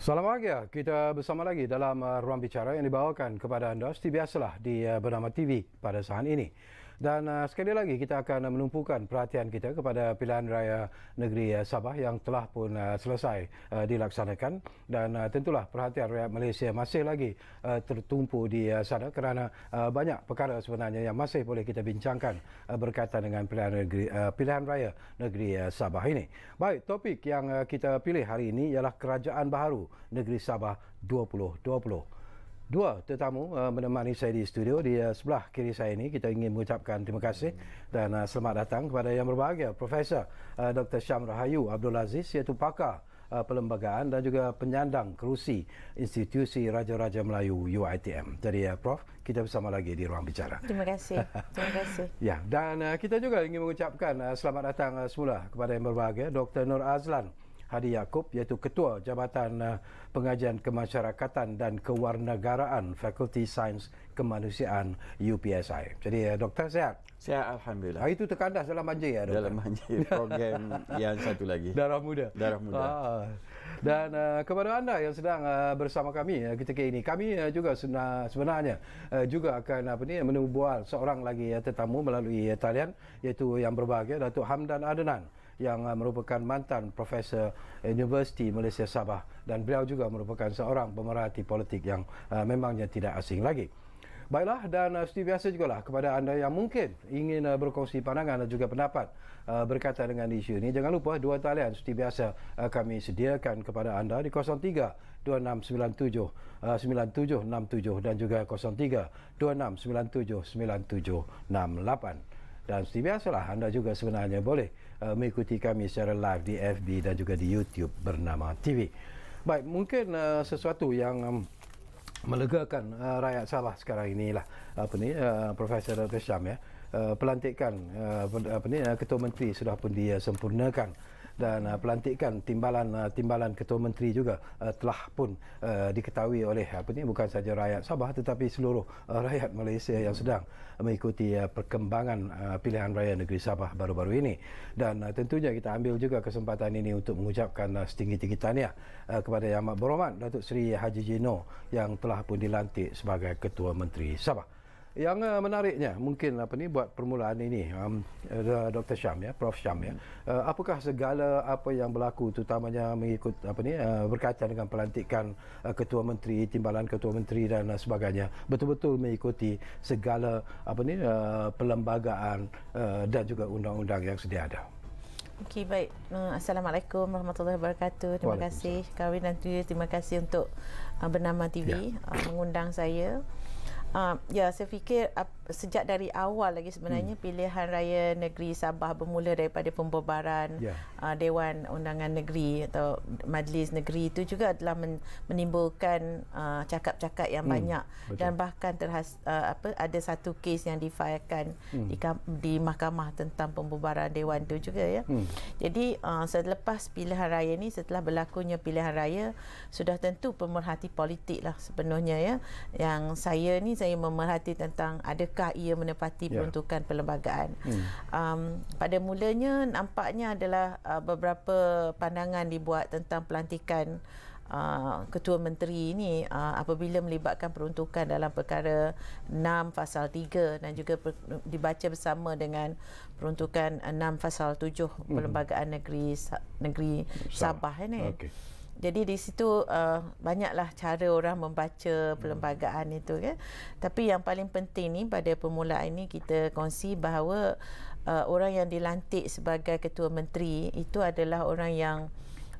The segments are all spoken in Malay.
Salam bahagia. Kita bersama lagi dalam uh, ruang bicara yang dibawakan kepada anda seperti biasalah di uh, Bernama TV pada saat ini. Dan uh, sekali lagi kita akan menumpukan perhatian kita kepada pilihan raya negeri uh, Sabah yang telah pun uh, selesai uh, dilaksanakan dan uh, tentulah perhatian rakyat Malaysia masih lagi uh, tertumpu di uh, sana kerana uh, banyak perkara sebenarnya yang masih boleh kita bincangkan uh, berkaitan dengan pilihan negeri uh, pilihan raya negeri uh, Sabah ini. Baik, topik yang uh, kita pilih hari ini ialah kerajaan baharu negeri Sabah 2020. Dua tetamu uh, menemani saya di studio di uh, sebelah kiri saya ini kita ingin mengucapkan terima kasih dan uh, selamat datang kepada yang berbahagia Profesor uh, Dr. Syam Rahayu Abdul Aziz iaitu pakar uh, perlembagaan dan juga penyandang kerusi Institusi Raja-Raja Melayu UiTM. Jadi uh, Prof, kita bersama lagi di ruang bicara. Terima kasih. Terima kasih. ya, dan uh, kita juga ingin mengucapkan uh, selamat datang uh, semula kepada yang berbahagia Dr. Nur Azlan Hadi Yaakob iaitu Ketua Jabatan uh, Pengajian Kemasyarakatan dan Kewarnagaraan Fakulti Sains Kemanusiaan UPSI. Jadi uh, doktor sehat? Sehat Alhamdulillah. Hari itu terkandas dalam banjir ya doktor? Dalam banjir program yang satu lagi. Darah muda. Darah muda. Ah. Dan uh, kepada anda yang sedang uh, bersama kami uh, ketika ini, kami uh, juga sebenarnya uh, juga akan apa ni menembual seorang lagi uh, tetamu melalui uh, talian iaitu yang berbahagia Datuk Hamdan Adenan yang uh, merupakan mantan profesor Universiti Malaysia Sabah. Dan beliau juga merupakan seorang pemerhati politik yang uh, memangnya tidak asing lagi. Baiklah dan uh, seperti biasa juga lah kepada anda yang mungkin ingin uh, berkongsi pandangan dan juga pendapat uh, berkaitan dengan isu ini. Jangan lupa dua talian seperti biasa uh, kami sediakan kepada anda di 03 2697 uh, 9767 dan juga 03 2697 9768 dan seperti biasalah anda juga sebenarnya boleh uh, mengikuti kami secara live di FB dan juga di YouTube bernama TV. Baik, mungkin uh, sesuatu yang um, melegakan uh, rakyat Sabah sekarang inilah apa ni uh, Profesor Dr. Syam ya. Uh, pelantikan uh, apa ni uh, ketua menteri sudah pun disempurnakan dan uh, pelantikan timbalan uh, timbalan ketua menteri juga uh, telah pun uh, diketahui oleh apa ni bukan saja rakyat Sabah tetapi seluruh uh, rakyat Malaysia yang sedang mengikuti uh, perkembangan uh, pilihan raya negeri Sabah baru-baru ini dan uh, tentunya kita ambil juga kesempatan ini untuk mengucapkan uh, setinggi-tinggi tahniah uh, kepada Yang Amat Berhormat Datuk Seri Haji Jino yang telah pun dilantik sebagai ketua menteri Sabah. Yang uh, menariknya mungkin apa ni buat permulaan ini um, uh, Dr Syam ya Prof Syam ya uh, apakah segala apa yang berlaku terutamanya mengikut apa ni uh, berkaitan dengan pelantikan uh, ketua menteri timbalan ketua menteri dan uh, sebagainya betul-betul mengikuti segala apa ni uh, perlembagaan uh, dan juga undang-undang yang sedia ada. Okey baik. Assalamualaikum warahmatullahi wabarakatuh. Terima kasih Kawin dan terima kasih untuk uh, bernama TV ya. uh, mengundang saya. Uh, ya, saya fikir sejak dari awal lagi sebenarnya hmm. pilihan raya negeri Sabah bermula daripada pembubaran yeah. uh, Dewan Undangan Negeri atau Majlis Negeri itu juga telah men- menimbulkan uh, cakap-cakap yang hmm. banyak Betul. dan bahkan terhas uh, apa ada satu kes yang difailkan hmm. di di mahkamah tentang pembubaran dewan itu juga ya. Hmm. Jadi uh, selepas pilihan raya ni setelah berlakunya pilihan raya sudah tentu pemerhati politik lah sepenuhnya ya yang saya ni saya memerhati tentang adakah ia menepati yeah. peruntukan perlembagaan. Hmm. Um, pada mulanya nampaknya adalah uh, beberapa pandangan dibuat tentang pelantikan Uh, ketua menteri ini uh, apabila melibatkan peruntukan dalam perkara 6 pasal 3 dan juga per, dibaca bersama dengan peruntukan 6 pasal 7 hmm. perlembagaan negeri negeri Sabah ini. Okay. Jadi di situ uh, banyaklah cara orang membaca perlembagaan hmm. itu ya. Tapi yang paling penting ni pada permulaan ini kita kongsi bahawa uh, orang yang dilantik sebagai ketua menteri itu adalah orang yang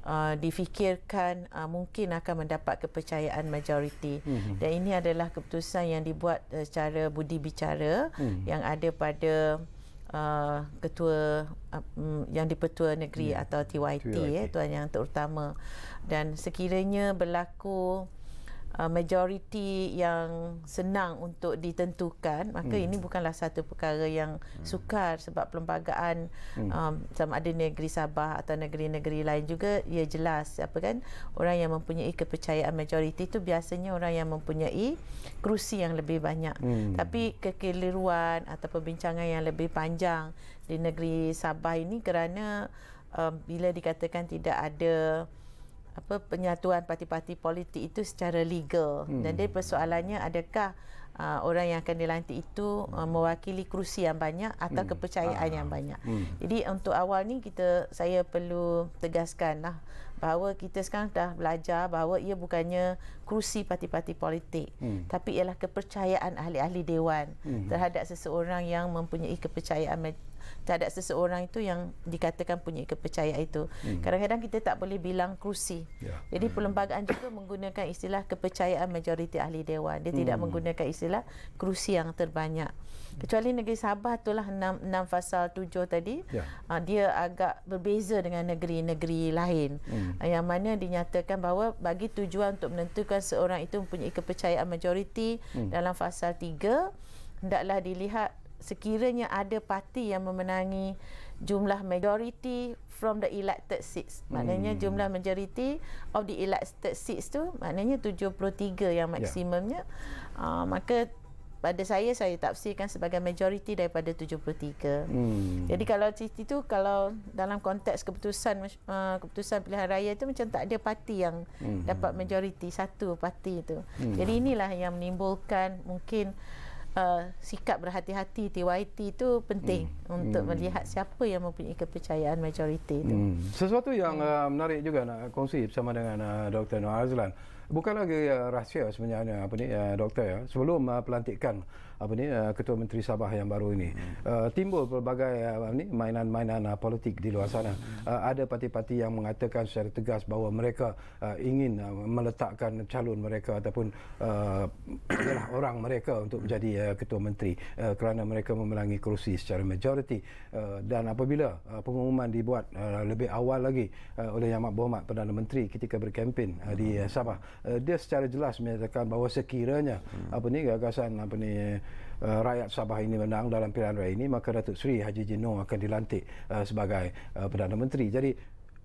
Uh, difikirkan uh, mungkin akan mendapat kepercayaan majoriti mm-hmm. dan ini adalah keputusan yang dibuat uh, secara budi bicara mm-hmm. yang ada pada uh, ketua uh, yang dipertua negeri yeah. atau TYT, TYT. ya tuan yang terutama dan sekiranya berlaku Uh, majoriti yang senang untuk ditentukan maka hmm. ini bukanlah satu perkara yang hmm. sukar sebab perlembagaan hmm. um, sama ada negeri Sabah atau negeri-negeri lain juga ia jelas apa kan orang yang mempunyai kepercayaan majoriti itu biasanya orang yang mempunyai kerusi yang lebih banyak hmm. tapi kekeliruan atau perbincangan yang lebih panjang di negeri Sabah ini kerana um, bila dikatakan tidak ada apa penyatuan parti-parti politik itu secara legal. Hmm. Dan dia persoalannya adakah uh, orang yang akan dilantik itu uh, mewakili kerusi yang banyak atau hmm. kepercayaan ah. yang banyak. Hmm. Jadi untuk awal ni kita saya perlu tegaskan lah bahawa kita sekarang dah belajar bahawa ia bukannya kerusi parti-parti politik hmm. tapi ialah kepercayaan ahli-ahli dewan hmm. terhadap seseorang yang mempunyai kepercayaan terhadap seseorang itu yang dikatakan punya kepercayaan itu. Hmm. Kadang-kadang kita tak boleh bilang kerusi. Ya. Jadi hmm. perlembagaan juga menggunakan istilah kepercayaan majoriti ahli dewan. Dia hmm. tidak menggunakan istilah kerusi yang terbanyak. Kecuali negeri Sabah itulah 6, 6 fasal 7 tadi. Ya. Uh, dia agak berbeza dengan negeri-negeri lain. Hmm. Uh, yang mana dinyatakan bahawa bagi tujuan untuk menentukan seorang itu mempunyai kepercayaan majoriti hmm. dalam fasal 3 hendaklah dilihat sekiranya ada parti yang memenangi jumlah majority from the elected seats. Maknanya hmm. jumlah majority of the elected seats tu maknanya 73 yang ya. maksimumnya. Yeah. Uh, maka pada saya saya tafsirkan sebagai majority daripada 73. Hmm. Jadi kalau itu kalau dalam konteks keputusan uh, keputusan pilihan raya itu macam tak ada parti yang hmm. dapat majority satu parti itu. Hmm. Jadi inilah yang menimbulkan mungkin uh, sikap berhati-hati TYT itu penting hmm. untuk hmm. melihat siapa yang mempunyai kepercayaan majoriti itu. Hmm. Sesuatu yang hmm. uh, menarik juga nak kongsi bersama dengan uh, Dr. Noor Azlan. Bukan lagi uh, rahsia sebenarnya apa ni uh, doktor ya. Sebelum uh, pelantikan apa ni uh, ketua menteri Sabah yang baru ini hmm. uh, timbul pelbagai uh, ni mainan-mainan uh, politik di luar sana hmm. uh, ada parti-parti yang mengatakan secara tegas bahawa mereka uh, ingin uh, meletakkan calon mereka ataupun uh, orang mereka untuk menjadi uh, ketua menteri uh, kerana mereka memenangi kerusi secara majoriti uh, dan apabila uh, pengumuman dibuat uh, lebih awal lagi uh, oleh Yang Amat Perdana Menteri ketika berkempen uh, di uh, Sabah uh, dia secara jelas menyatakan bahawa sekiranya hmm. apa ni gagasan apa ni uh, rakyat Sabah ini menang dalam pilihan raya ini maka Datuk Seri Haji Jinong akan dilantik uh, sebagai uh, Perdana Menteri. Jadi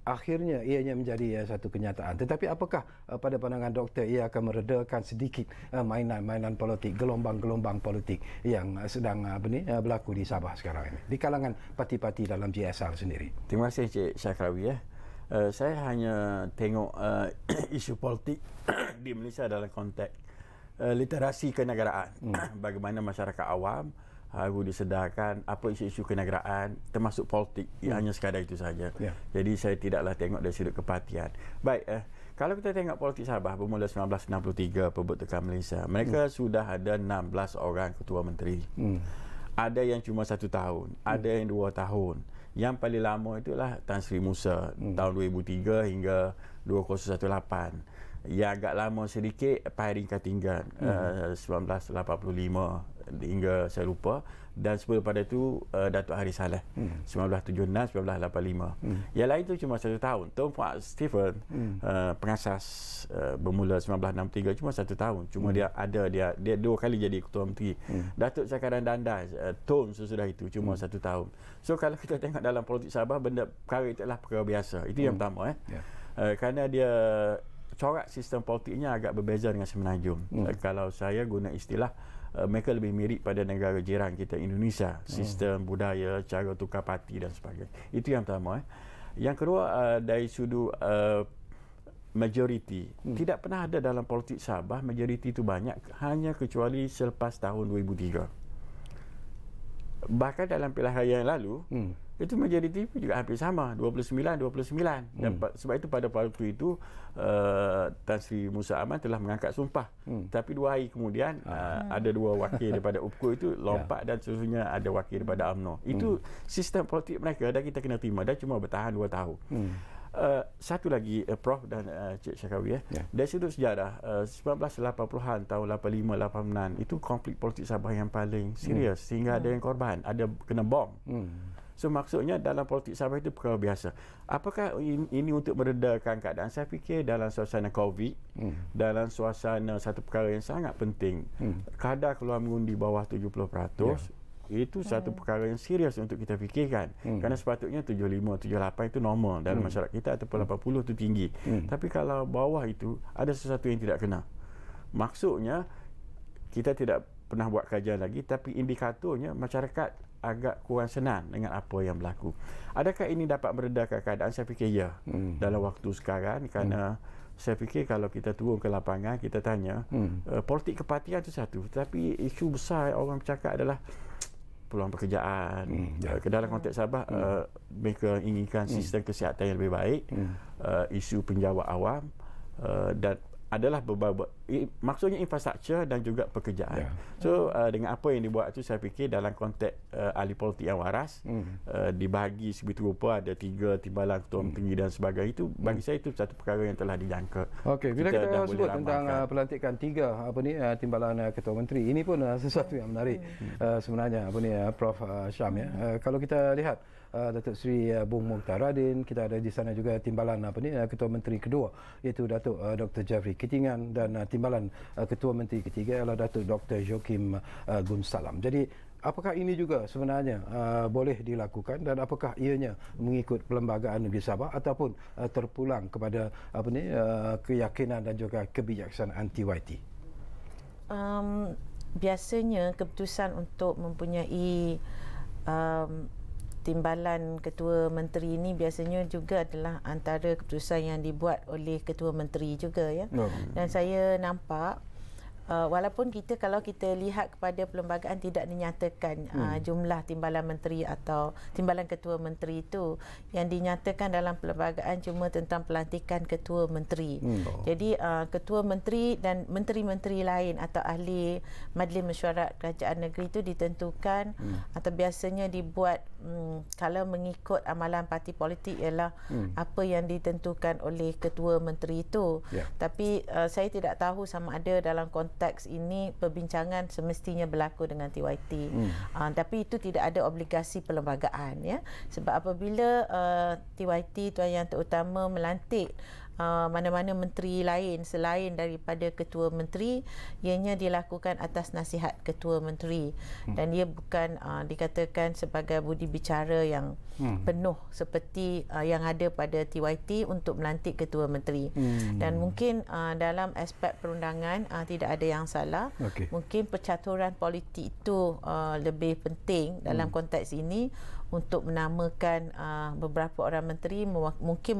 akhirnya ianya menjadi uh, satu kenyataan. Tetapi apakah uh, pada pandangan doktor ia akan meredakan sedikit uh, mainan-mainan politik, gelombang-gelombang politik yang uh, sedang uh, benih, uh, berlaku di Sabah sekarang ini di kalangan parti-parti dalam GSR sendiri. Terima kasih Cik Syakrawi ya. Uh, saya hanya tengok uh, isu politik di Malaysia dalam konteks uh, literasi kenegaraan. Hmm. Bagaimana masyarakat awam harus disedarkan apa isu-isu kenegaraan termasuk politik hmm. hanya sekadar itu saja. Yeah. Jadi saya tidaklah tengok dari sudut kepartian. Baik, uh, kalau kita tengok politik Sabah bermula 1963 pembentukan Malaysia, mereka hmm. sudah ada 16 orang ketua menteri. Hmm. Ada yang cuma satu tahun, hmm. ada yang dua tahun. Yang paling lama itulah Tan Sri Musa hmm. tahun 2003 hingga 2018 yang agak lama sedikit Pairing Katinggan hmm. uh, 1985 hingga saya lupa dan sebelum pada itu uh, Datuk Hari Saleh hmm. 1976 1985 hmm. yang lain tu cuma satu tahun Tuan Puan Stephen hmm. uh, pengasas uh, bermula 1963 cuma satu tahun cuma hmm. dia ada dia dia dua kali jadi ketua menteri hmm. Datuk Cakaran Dandas uh, Tun sesudah itu cuma hmm. satu tahun so kalau kita tengok dalam politik Sabah benda perkara itu adalah perkara biasa itu hmm. yang pertama eh yeah. Uh, kerana dia corak sistem politiknya agak berbeza dengan Semenanjung. Hmm. Uh, kalau saya guna istilah uh, mereka lebih mirip pada negara jiran kita Indonesia, hmm. sistem hmm. budaya, cara tukar parti dan sebagainya. Itu yang pertama eh. Yang kedua uh, dari sudut uh, majoriti hmm. tidak pernah ada dalam politik Sabah majoriti itu banyak hanya kecuali selepas tahun 2003 bahkan dalam pilihan raya yang lalu hmm. Itu majoriti juga hampir sama 29 29 dan hmm. sebab itu pada waktu itu uh, Tan Sri Musa Aman telah mengangkat sumpah hmm. tapi dua hari kemudian ah. uh, ada dua wakil daripada UPKO itu lompat ya. dan seterusnya ada wakil daripada UMNO itu hmm. sistem politik mereka dan kita kena terima dan cuma bertahan dua tahun hmm. Uh, satu lagi uh, Prof dan uh, Cik Syakawi eh. Yeah. Dari sudut sejarah uh, 1980-an tahun 85 86 itu konflik politik Sabah yang paling serius hmm. sehingga hmm. ada yang korban, ada kena bom. Hmm. So maksudnya dalam politik Sabah itu perkara biasa. Apakah ini untuk meredakan keadaan? Saya fikir dalam suasana Covid, hmm. dalam suasana satu perkara yang sangat penting, hmm. kadar keluar mengundi bawah 70%, yeah itu satu hmm. perkara yang serius untuk kita fikirkan hmm. kerana sepatutnya 75 78 itu normal dalam hmm. masyarakat kita ataupun 80 itu tinggi hmm. tapi kalau bawah itu ada sesuatu yang tidak kena maksudnya kita tidak pernah buat kajian lagi tapi indikatornya masyarakat agak kurang senang dengan apa yang berlaku. Adakah ini dapat meredakan keadaan? Saya fikir ya. Hmm. Dalam waktu sekarang kerana hmm saya fikir kalau kita turun ke lapangan kita tanya hmm. uh, politik kepatian itu satu tapi isu besar orang bercakap adalah peluang pekerjaan hmm, ya. uh, ke dalam konteks Sabah hmm. uh, mereka inginkan hmm. sistem kesihatan yang lebih baik hmm. uh, isu penjawat awam uh, dan adalah beberapa maksudnya infrastruktur dan juga pekerjaan. Yeah. So uh, dengan apa yang dibuat itu saya fikir dalam konteks uh, ahli politik yang waras mm. uh, dibagi sebegitu rupa ada tiga timbalan ketua mm. tinggi dan sebagainya itu bagi mm. saya itu satu perkara yang telah dijangka. Okey, bila kita, kita sebut tentang uh, pelantikan tiga apa ni uh, timbalan uh, ketua menteri ini pun uh, sesuatu yang menarik mm. uh, sebenarnya apa ni uh, Prof uh, Syam ya. Uh, kalau kita lihat uh, Datuk Seri uh, Bung Mukhtar Radin kita ada di sana juga timbalan apa ni uh, ketua menteri kedua iaitu Datuk uh, Dr Jeffrey Kitingan dan uh, timbalan uh, ketua menteri ketiga ialah Datuk Dr Joakim uh, Gunsalam jadi apakah ini juga sebenarnya uh, boleh dilakukan dan apakah ianya mengikut perlembagaan negeri Sabah ataupun uh, terpulang kepada apa ni uh, keyakinan dan juga kebijaksanaan TYT um, biasanya keputusan untuk mempunyai um, timbalan ketua menteri ini biasanya juga adalah antara keputusan yang dibuat oleh ketua menteri juga ya. Oh. Dan saya nampak uh, walaupun kita kalau kita lihat kepada perlembagaan tidak dinyatakan uh, hmm. uh, jumlah timbalan menteri atau timbalan ketua menteri itu yang dinyatakan dalam perlembagaan cuma tentang pelantikan ketua menteri. Hmm. Oh. Jadi uh, ketua menteri dan menteri-menteri lain atau ahli majlis mesyuarat kerajaan negeri itu ditentukan hmm. atau biasanya dibuat um, kalau mengikut amalan parti politik ialah hmm. apa yang ditentukan oleh ketua menteri itu. Yeah. Tapi uh, saya tidak tahu sama ada dalam konteks konteks ini perbincangan semestinya berlaku dengan TYT. Hmm. Uh, tapi itu tidak ada obligasi perlembagaan ya. Sebab apabila uh, TYT tuan yang terutama melantik Uh, mana-mana menteri lain selain daripada ketua menteri ianya dilakukan atas nasihat ketua menteri hmm. dan ia bukan uh, dikatakan sebagai budi bicara yang hmm. penuh seperti uh, yang ada pada TYT untuk melantik ketua menteri hmm. dan mungkin uh, dalam aspek perundangan uh, tidak ada yang salah okay. mungkin percaturan politik itu uh, lebih penting dalam hmm. konteks ini untuk menamakan uh, beberapa orang menteri mungkin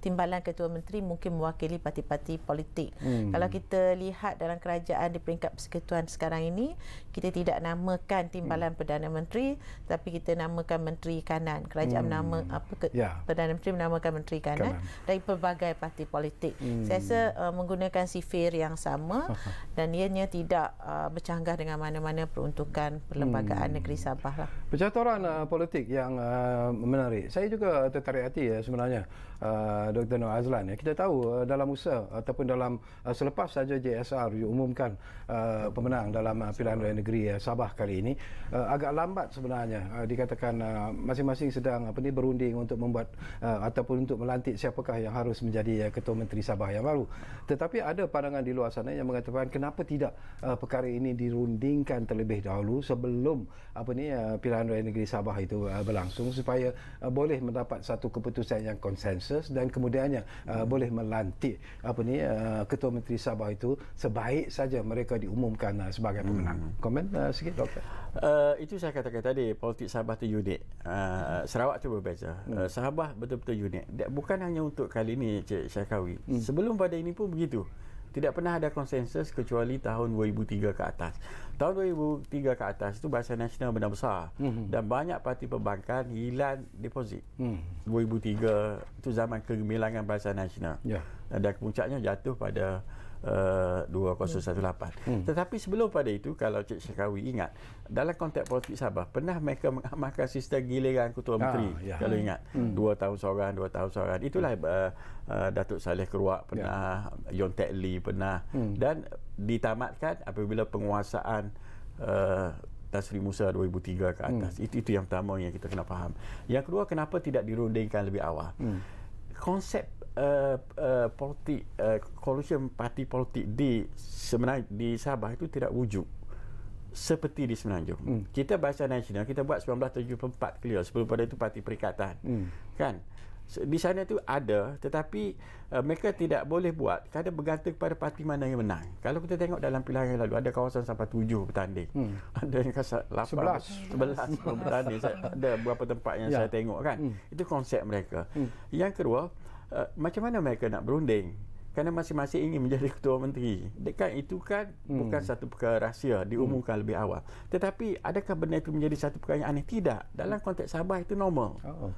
timbalan ketua menteri mungkin mewakili parti-parti politik. Hmm. Kalau kita lihat dalam kerajaan di peringkat persekutuan sekarang ini, kita tidak namakan timbalan hmm. perdana menteri tapi kita namakan menteri kanan. Kerajaan hmm. menama apa ke, ya. perdana menteri menamakan menteri kanan, kanan. dari pelbagai parti politik. Hmm. Saya rasa uh, menggunakan sifir yang sama dan ianya tidak uh, bercanggah dengan mana-mana peruntukan perlembagaan hmm. negeri Sabah lah. Percaturan uh, politik politik yang uh, menarik. Saya juga tertarik hati ya sebenarnya uh, Dr. Nur Azlan ya. Kita tahu uh, dalam usaha ataupun dalam uh, selepas saja JSR diumumkan uh, pemenang dalam uh, pilihan raya negeri uh, Sabah kali ini uh, agak lambat sebenarnya uh, dikatakan uh, masing-masing sedang apa ni berunding untuk membuat uh, ataupun untuk melantik siapakah yang harus menjadi uh, ketua menteri Sabah yang baru. Tetapi ada pandangan di luar sana yang mengatakan kenapa tidak uh, perkara ini dirundingkan terlebih dahulu sebelum apa ni uh, pilihan raya negeri Sabah itu uh, berlangsung supaya uh, boleh mendapat satu keputusan yang konsensus dan kemudiannya uh, boleh melantik apa ni uh, ketua menteri Sabah itu sebaik saja mereka diumumkan uh, sebagai pemenang. Hmm. Komen uh, sikit doktor. Uh, itu saya katakan tadi politik Sabah tu unik. Uh, Sarawak tu berbeza. Hmm. Uh, Sabah betul-betul unik. Bukan hanya untuk kali ini Cik Syakawi. Hmm. Sebelum pada ini pun begitu tidak pernah ada konsensus kecuali tahun 2003 ke atas. Tahun 2003 ke atas itu Bahasa Nasional benar besar mm-hmm. dan banyak parti perbankan hilang deposit. Mm. 2003 itu zaman kegemilangan Bahasa Nasional. Yeah. Dan puncaknya jatuh pada uh, 2018. Hmm. Tetapi sebelum pada itu kalau Cik Syakawi ingat dalam konteks politik Sabah pernah mereka mengamalkan sistem giliran ketua menteri ah, ya. kalau ingat hmm. dua tahun seorang dua tahun seorang itulah hmm. uh, uh, Datuk Saleh Keruak pernah ya. Yon Tek Lee pernah hmm. dan ditamatkan apabila penguasaan uh, Tan Sri Musa 2003 ke atas. Hmm. Itu itu yang pertama yang kita kena faham. Yang kedua kenapa tidak dirundingkan lebih awal? Hmm. Konsep uh, uh, politik uh, coalition parti politik di sebenarnya di Sabah itu tidak wujud seperti di Semenanjung. Hmm. Kita bahasa nasional kita buat 1974 clear sebelum pada itu parti perikatan. Hmm. Kan? di sana tu ada tetapi uh, mereka tidak boleh buat kerana bergantung kepada parti mana yang menang. Kalau kita tengok dalam pilihan yang lalu ada kawasan sampai tujuh bertanding. Hmm. Ada yang kasar 8 11 bertanding. saya, ada beberapa tempat yang ya. saya tengok kan. Hmm. Itu konsep mereka. Hmm. Yang kedua, uh, macam mana mereka nak berunding? Kerana masing-masing ingin menjadi ketua menteri. Dekat itu kan hmm. bukan satu perkara rahsia diumumkan hmm. lebih awal. Tetapi adakah benda itu menjadi satu perkara yang aneh? Tidak. Dalam konteks Sabah itu normal. Oh.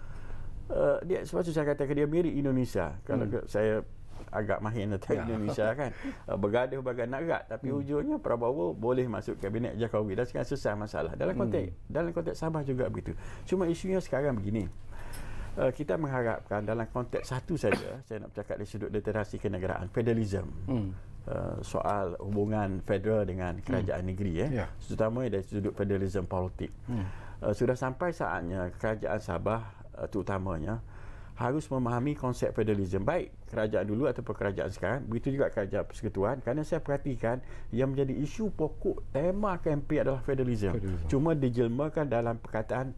Uh, dia sebab tu saya katakan dia mirip Indonesia. Kalau hmm. saya agak mahir tentang ya. Indonesia kan uh, bergaduh bagai nak rat tapi hmm. ujungnya Prabowo boleh masuk kabinet Jokowi dan sekarang selesai masalah dalam konteks hmm. dalam konteks Sabah juga begitu cuma isunya sekarang begini uh, kita mengharapkan dalam konteks satu saja saya nak bercakap dari sudut literasi kenegaraan federalism hmm. uh, soal hubungan federal dengan kerajaan hmm. negeri eh yeah. terutama dari sudut federalism politik hmm. uh, sudah sampai saatnya kerajaan Sabah uh, terutamanya harus memahami konsep federalism baik kerajaan dulu ataupun kerajaan sekarang begitu juga kerajaan persekutuan kerana saya perhatikan yang menjadi isu pokok tema kempen adalah federalism, federalism. cuma dijelmakan dalam perkataan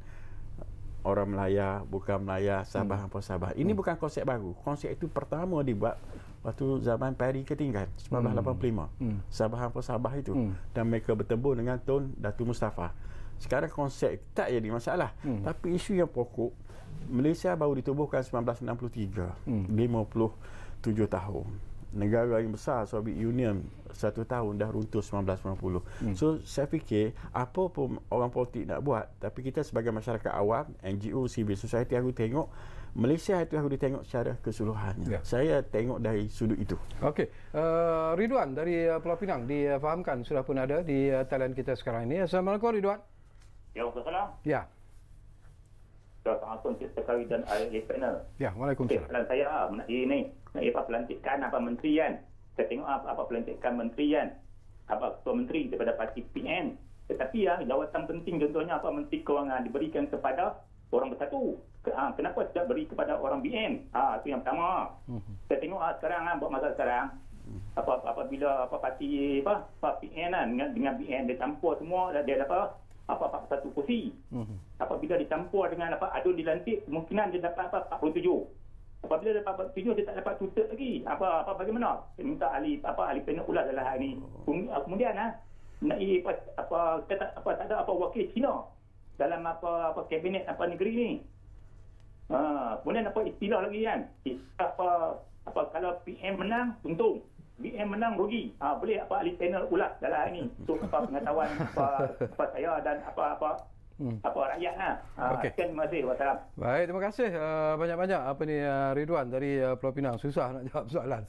orang Melaya bukan Melaya Sabah hmm. apa Sabah ini hmm. bukan konsep baru konsep itu pertama dibuat waktu zaman Perry ketinggalan 1985 hmm. hmm. Sabah apa Sabah itu hmm. dan mereka bertemu dengan Tun Datu Mustafa sekarang konsep tak jadi masalah hmm. tapi isu yang pokok Malaysia baru ditubuhkan 1963 hmm. 57 tahun negara yang besar Soviet Union satu tahun dah runtuh 1990 hmm. so saya fikir apa pun orang politik nak buat? Tapi kita sebagai masyarakat awam NGO civil society harus tengok Malaysia itu harus ditengok secara keseluruhannya. Ya. saya tengok dari sudut itu. Okey, uh, Ridwan dari uh, Pulau Pinang difahamkan sudah pun ada di uh, talian kita sekarang ini. Assalamualaikum Ridwan. Ya, Assalamualaikum Ya Assalamualaikum Cik Sekali dan ahli panel. Ya, Waalaikumsalam. Okay, saya ah, nak ini, nak apa pelantikan apa menteri kan. Saya tengok apa, apa pelantikan menteri kan. Apa ketua menteri daripada parti PN. Tetapi ya, jawatan penting contohnya apa menteri kewangan diberikan kepada orang bersatu. Ha, kenapa tidak beri kepada orang BN? Ha, itu yang pertama. Mm-hmm. Saya tengok ha, sekarang ha, buat masa sekarang. Apa apabila apa parti apa, apa PN kan dengan, dengan BN dia campur semua dia apa apa apa satu kursi. Hmm. Apabila dicampur dengan apa adun dilantik, kemungkinan dia dapat apa 47. Apabila dapat 47 dia tak dapat tutup lagi. Apa apa bagaimana? Dia minta ahli apa ahli panel ulas dalam hari ini. Oh. Kemudian ah nak apa apa tak apa tak ada apa wakil Cina dalam apa apa kabinet apa negeri ni. Ha, kemudian apa istilah lagi kan? Apa apa kalau PM menang untung. BM menang rugi. Ha, boleh apa ahli panel ulas dalam ini untuk apa pengetahuan apa, apa saya dan apa-apa hmm. apa rakyat lah. Ha, okay. Terima kasih. Wassalam. Baik, terima kasih uh, banyak-banyak apa ni uh, Ridwan dari uh, Pulau Pinang. Susah nak jawab soalan.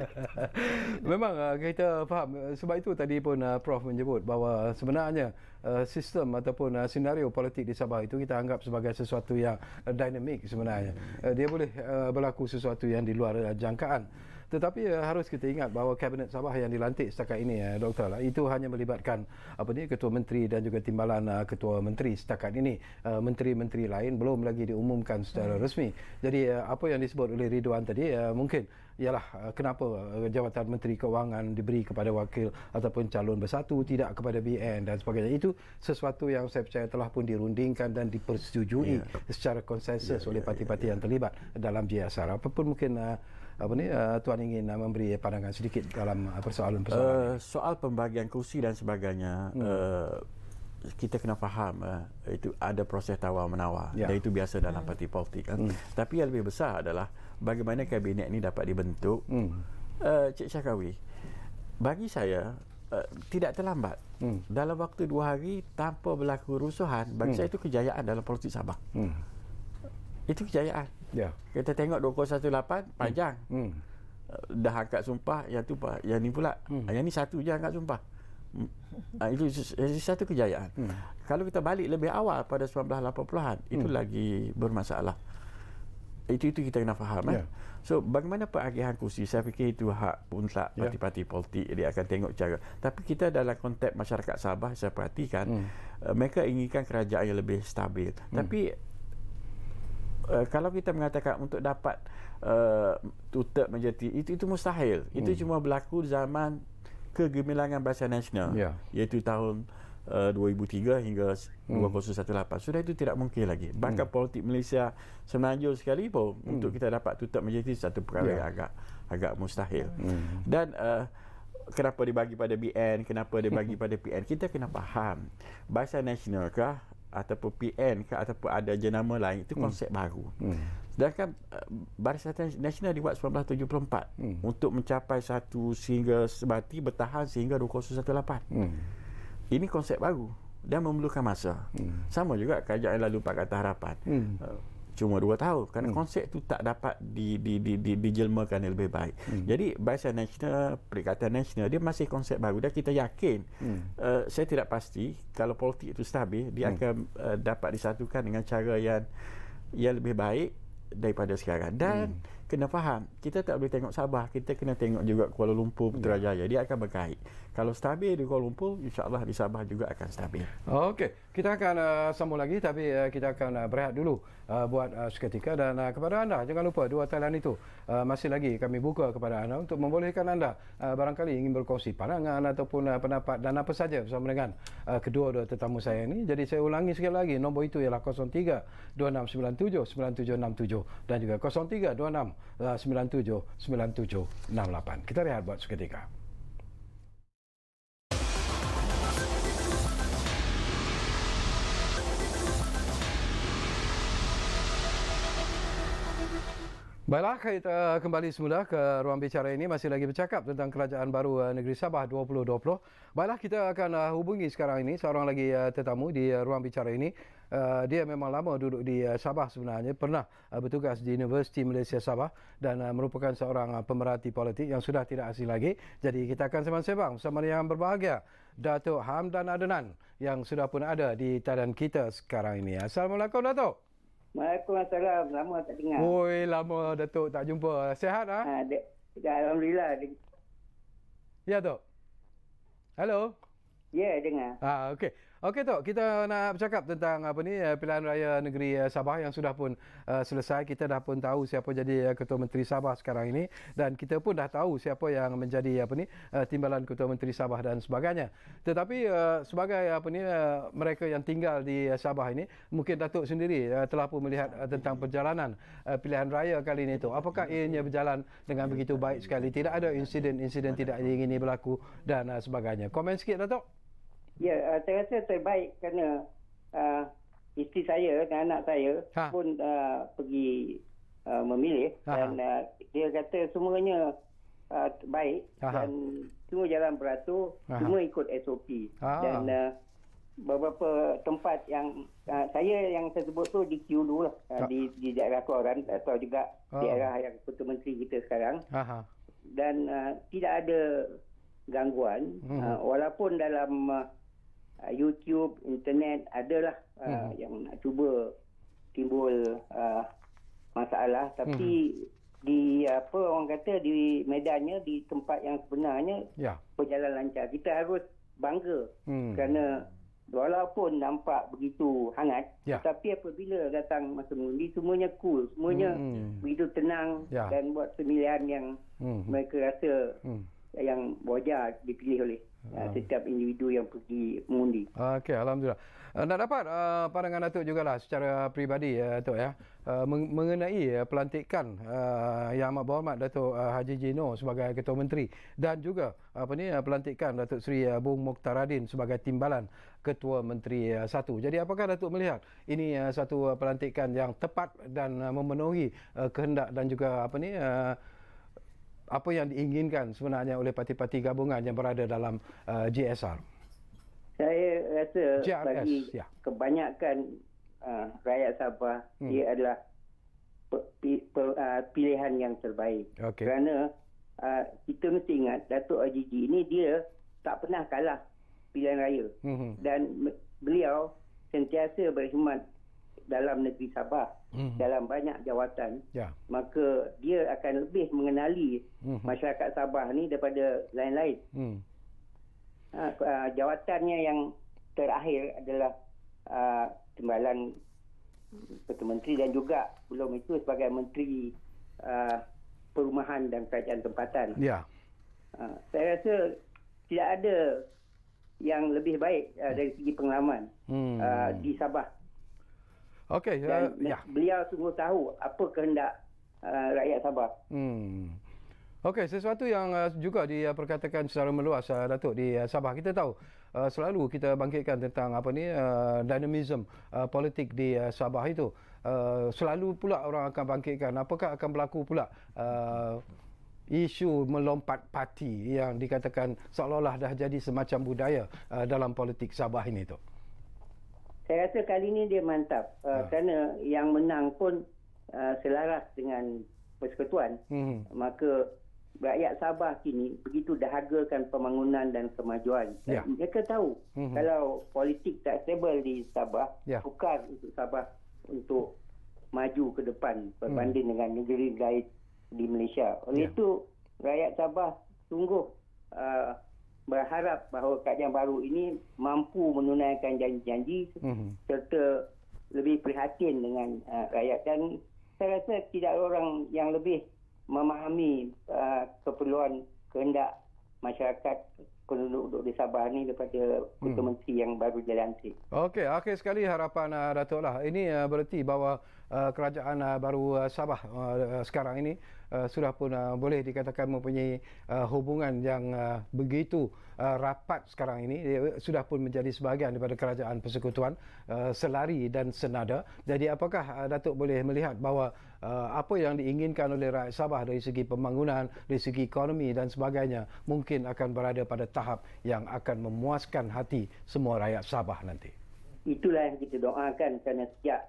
Memang uh, kita faham. Sebab itu tadi pun uh, Prof menyebut bahawa sebenarnya uh, sistem ataupun uh, senario politik di Sabah itu kita anggap sebagai sesuatu yang uh, dinamik sebenarnya. Uh, dia boleh uh, berlaku sesuatu yang di luar uh, jangkaan. Tetapi uh, harus kita ingat bahawa kabinet Sabah yang dilantik setakat ini uh, doktor lah, itu hanya melibatkan apa ni ketua menteri dan juga timbalan uh, ketua menteri setakat ini uh, menteri-menteri lain belum lagi diumumkan secara hmm. resmi. Jadi uh, apa yang disebut oleh Ridwan tadi uh, mungkin ialah uh, kenapa uh, jawatan menteri keuangan diberi kepada wakil ataupun calon bersatu tidak kepada BN dan sebagainya. Itu sesuatu yang saya percaya telah pun dirundingkan dan dipersetujui yeah. secara konsensus yeah, oleh ya, parti-parti yeah, yeah. yang terlibat dalam JSR. Apapun mungkin uh, apa ni uh, tuan ingin uh, memberi pandangan sedikit dalam uh, persoalan-persoalan uh, soal pembagian kursi dan sebagainya hmm. uh, kita kena faham uh, itu ada proses tawar menawar ya. dan itu biasa dalam hmm. parti politik kan hmm. tapi yang lebih besar adalah bagaimana kabinet ini dapat dibentuk hmm. uh, Cik Syakawi bagi saya uh, tidak terlambat hmm. dalam waktu dua hari tanpa berlaku rusuhan bagi hmm. saya itu kejayaan dalam politik Sabah hmm. itu kejayaan Ya. Kita tengok 218 panjang. Hmm. hmm. Dah angkat sumpah yang tu yang ni pula. Hmm. Yang ni satu je angkat sumpah. Ha, itu satu kejayaan. Hmm. Kalau kita balik lebih awal pada 1980-an, itu hmm. lagi bermasalah. Itu itu kita kena faham. Yeah. Eh? Ya. So bagaimana peragihan kursi? Saya fikir itu hak mutlak yeah. parti-parti politik. Dia akan tengok cara. Tapi kita dalam konteks masyarakat Sabah, saya perhatikan hmm. uh, mereka inginkan kerajaan yang lebih stabil. Hmm. Tapi uh, kalau kita mengatakan untuk dapat uh, tutup menjadi itu itu mustahil. Hmm. Itu cuma berlaku zaman kegemilangan bahasa nasional yeah. iaitu tahun uh, 2003 hingga hmm. 2018 sudah itu tidak mungkin lagi bahkan hmm. politik Malaysia semenanjung sekali pun hmm. untuk kita dapat tutup majlis satu perkara yeah. yang agak agak mustahil hmm. dan uh, kenapa dibagi pada BN kenapa dibagi pada PN kita kena faham bahasa nasional kah ataupun PN kah ataupun ada jenama lain itu hmm. konsep hmm. baru hmm. Sedangkan uh, Barisan Nasional dibuat 1974 hmm. untuk mencapai satu sehingga sebati bertahan sehingga 2018. Hmm. Ini konsep baru dan memerlukan masa. Hmm. Sama juga kerajaan lalu Pak Kata Harapan. Hmm. Uh, cuma dua tahun kerana hmm. konsep itu tak dapat di, di, di, di, dijelmakan yang lebih baik. Hmm. Jadi Barisan Nasional, Perikatan Nasional dia masih konsep baru dan kita yakin hmm. uh, saya tidak pasti kalau politik itu stabil dia hmm. akan uh, dapat disatukan dengan cara yang yang lebih baik daripada sekarang dan hmm. kena faham kita tak boleh tengok Sabah kita kena tengok juga Kuala Lumpur Putrajaya dia akan berkait kalau stabil di Kuala Lumpur insyaallah di Sabah juga akan stabil okey kita akan uh, sambung lagi tapi uh, kita akan uh, berehat dulu uh, buat uh, seketika dan uh, kepada anda jangan lupa dua talian itu uh, masih lagi kami buka kepada anda untuk membolehkan anda uh, barangkali ingin berkongsi pandangan ataupun uh, pendapat dan apa saja bersama dengan uh, kedua-dua tetamu saya ini jadi saya ulangi sekali lagi nombor itu ialah 03 2697 9767 dan juga 0326 97 9768. Kita rehat buat seketika. Baiklah, kita kembali semula ke ruang bicara ini. Masih lagi bercakap tentang kerajaan baru uh, negeri Sabah 2020. Baiklah, kita akan uh, hubungi sekarang ini seorang lagi uh, tetamu di ruang bicara ini. Dia memang lama duduk di Sabah sebenarnya. Pernah bertugas di Universiti Malaysia Sabah dan merupakan seorang pemerhati politik yang sudah tidak asing lagi. Jadi kita akan sembang-sembang bersama yang berbahagia. Datuk Hamdan Adenan yang sudah pun ada di talian kita sekarang ini. Assalamualaikum Datuk. Waalaikumsalam. Lama tak dengar. Oi, lama Datuk tak jumpa. Sehat ah? Ha, ha Alhamdulillah. Ya, Tok. Halo. Ya, dengar. Ah, okey. Okey Tok, kita nak bercakap tentang apa ni eh, pilihan raya negeri eh, Sabah yang sudah pun uh, selesai. Kita dah pun tahu siapa jadi ketua menteri Sabah sekarang ini dan kita pun dah tahu siapa yang menjadi apa ni uh, timbalan ketua menteri Sabah dan sebagainya. Tetapi uh, sebagai apa ni uh, mereka yang tinggal di Sabah ini, mungkin Datuk sendiri uh, telah pun melihat uh, tentang perjalanan uh, pilihan raya kali ini tu. Apakah ianya berjalan dengan begitu baik sekali? Tidak ada insiden-insiden tidak ingin berlaku dan uh, sebagainya. Komen sikit Datuk. Ya, uh, saya rasa terbaik kerana uh, isteri saya dan anak saya ha. pun uh, pergi uh, memilih ha. dan uh, dia kata semuanya uh, baik ha. dan semua jalan beratur, ha. semua ikut SOP ha. dan uh, beberapa tempat yang uh, saya yang saya sebut tu di dulu lah uh, di, di daerah Kuala atau juga di daerah yang Ketua Menteri kita sekarang ha. dan uh, tidak ada gangguan hmm. uh, walaupun dalam uh, uh, YouTube, internet adalah uh, hmm. yang nak cuba timbul uh, masalah tapi hmm. di apa orang kata di medannya di tempat yang sebenarnya ya. berjalan lancar. Kita harus bangga hmm. kerana walaupun nampak begitu hangat ya. tapi apabila datang masa mengundi semuanya cool, semuanya hmm. begitu tenang ya. dan buat pemilihan yang hmm. mereka rasa hmm. yang wajar dipilih oleh uh, setiap individu yang pergi mengundi. Okey, alhamdulillah. Uh, nak dapat uh, pandangan Datuk jugalah secara peribadi ya Datuk ya. Uh, mengenai uh, pelantikan uh, yang amat berhormat Datuk uh, Haji Jino sebagai Ketua Menteri dan juga apa ni uh, pelantikan Datuk Seri uh, Bung Mukhtaradin sebagai timbalan Ketua Menteri uh, satu. Jadi apakah Datuk melihat ini uh, satu uh, pelantikan yang tepat dan uh, memenuhi uh, kehendak dan juga apa ni uh, apa yang diinginkan sebenarnya oleh parti-parti gabungan yang berada dalam uh, GSR? Saya rasa GRS, bagi ya. kebanyakan uh, rakyat Sabah hmm. ia adalah uh, pilihan yang terbaik. Okay. Kerana uh, kita mesti ingat Datuk Ajiji ini dia tak pernah kalah pilihan raya. Hmm. Dan beliau sentiasa berkhidmat dalam negeri Sabah hmm. dalam banyak jawatan ya. maka dia akan lebih mengenali hmm. masyarakat Sabah ni daripada lain-lain hmm. ha, uh, jawatannya yang terakhir adalah uh, timbalan Perdana Menteri dan juga belum itu sebagai Menteri uh, Perumahan dan Kerajaan Tempatan. Ya. Uh, saya rasa tidak ada yang lebih baik uh, dari segi pengalaman hmm. uh, di Sabah. Okey, uh, ya. Beliau sungguh tahu apa kehendak uh, rakyat Sabah. Hmm. Okey, sesuatu yang uh, juga diperkatakan secara meluas uh, Datuk di uh, Sabah. Kita tahu uh, selalu kita bangkitkan tentang apa ni uh, dinamism uh, politik di uh, Sabah itu. Uh, selalu pula orang akan bangkitkan apakah akan berlaku pula uh, isu melompat parti yang dikatakan seolah-olah dah jadi semacam budaya uh, dalam politik Sabah ini tu. Saya rasa kali ini dia mantap uh, ya. kerana yang menang pun uh, selaras dengan persekutuan. Hmm. Maka rakyat Sabah kini begitu dahagakan pembangunan dan kemajuan. Ya. Mereka tahu hmm. kalau politik tak stabil di Sabah, ya. sukar untuk Sabah untuk maju ke depan berbanding hmm. dengan negeri lain di Malaysia. Oleh yeah. itu rakyat Sabah sungguh uh, berharap bahawa kerajaan baru ini mampu menunaikan janji-janji mm-hmm. serta lebih prihatin dengan uh, rakyat dan saya rasa tidak ada orang yang lebih memahami uh, keperluan kehendak masyarakat penduduk di Sabah ni daripada Ketua hmm. Menteri yang baru dilantik. Okey, akhir sekali harapan uh, Datuk lah. Ini uh, berarti bahawa uh, kerajaan uh, baru uh, Sabah uh, sekarang ini uh, sudah pun uh, boleh dikatakan mempunyai uh, hubungan yang uh, begitu uh, rapat sekarang ini dia sudah pun menjadi sebahagian daripada kerajaan persekutuan uh, selari dan senada. Jadi apakah uh, Datuk boleh melihat bahawa uh, apa yang diinginkan oleh rakyat Sabah dari segi pembangunan, dari segi ekonomi dan sebagainya mungkin akan berada pada tahap yang akan memuaskan hati semua rakyat Sabah nanti. Itulah yang kita doakan kerana sejak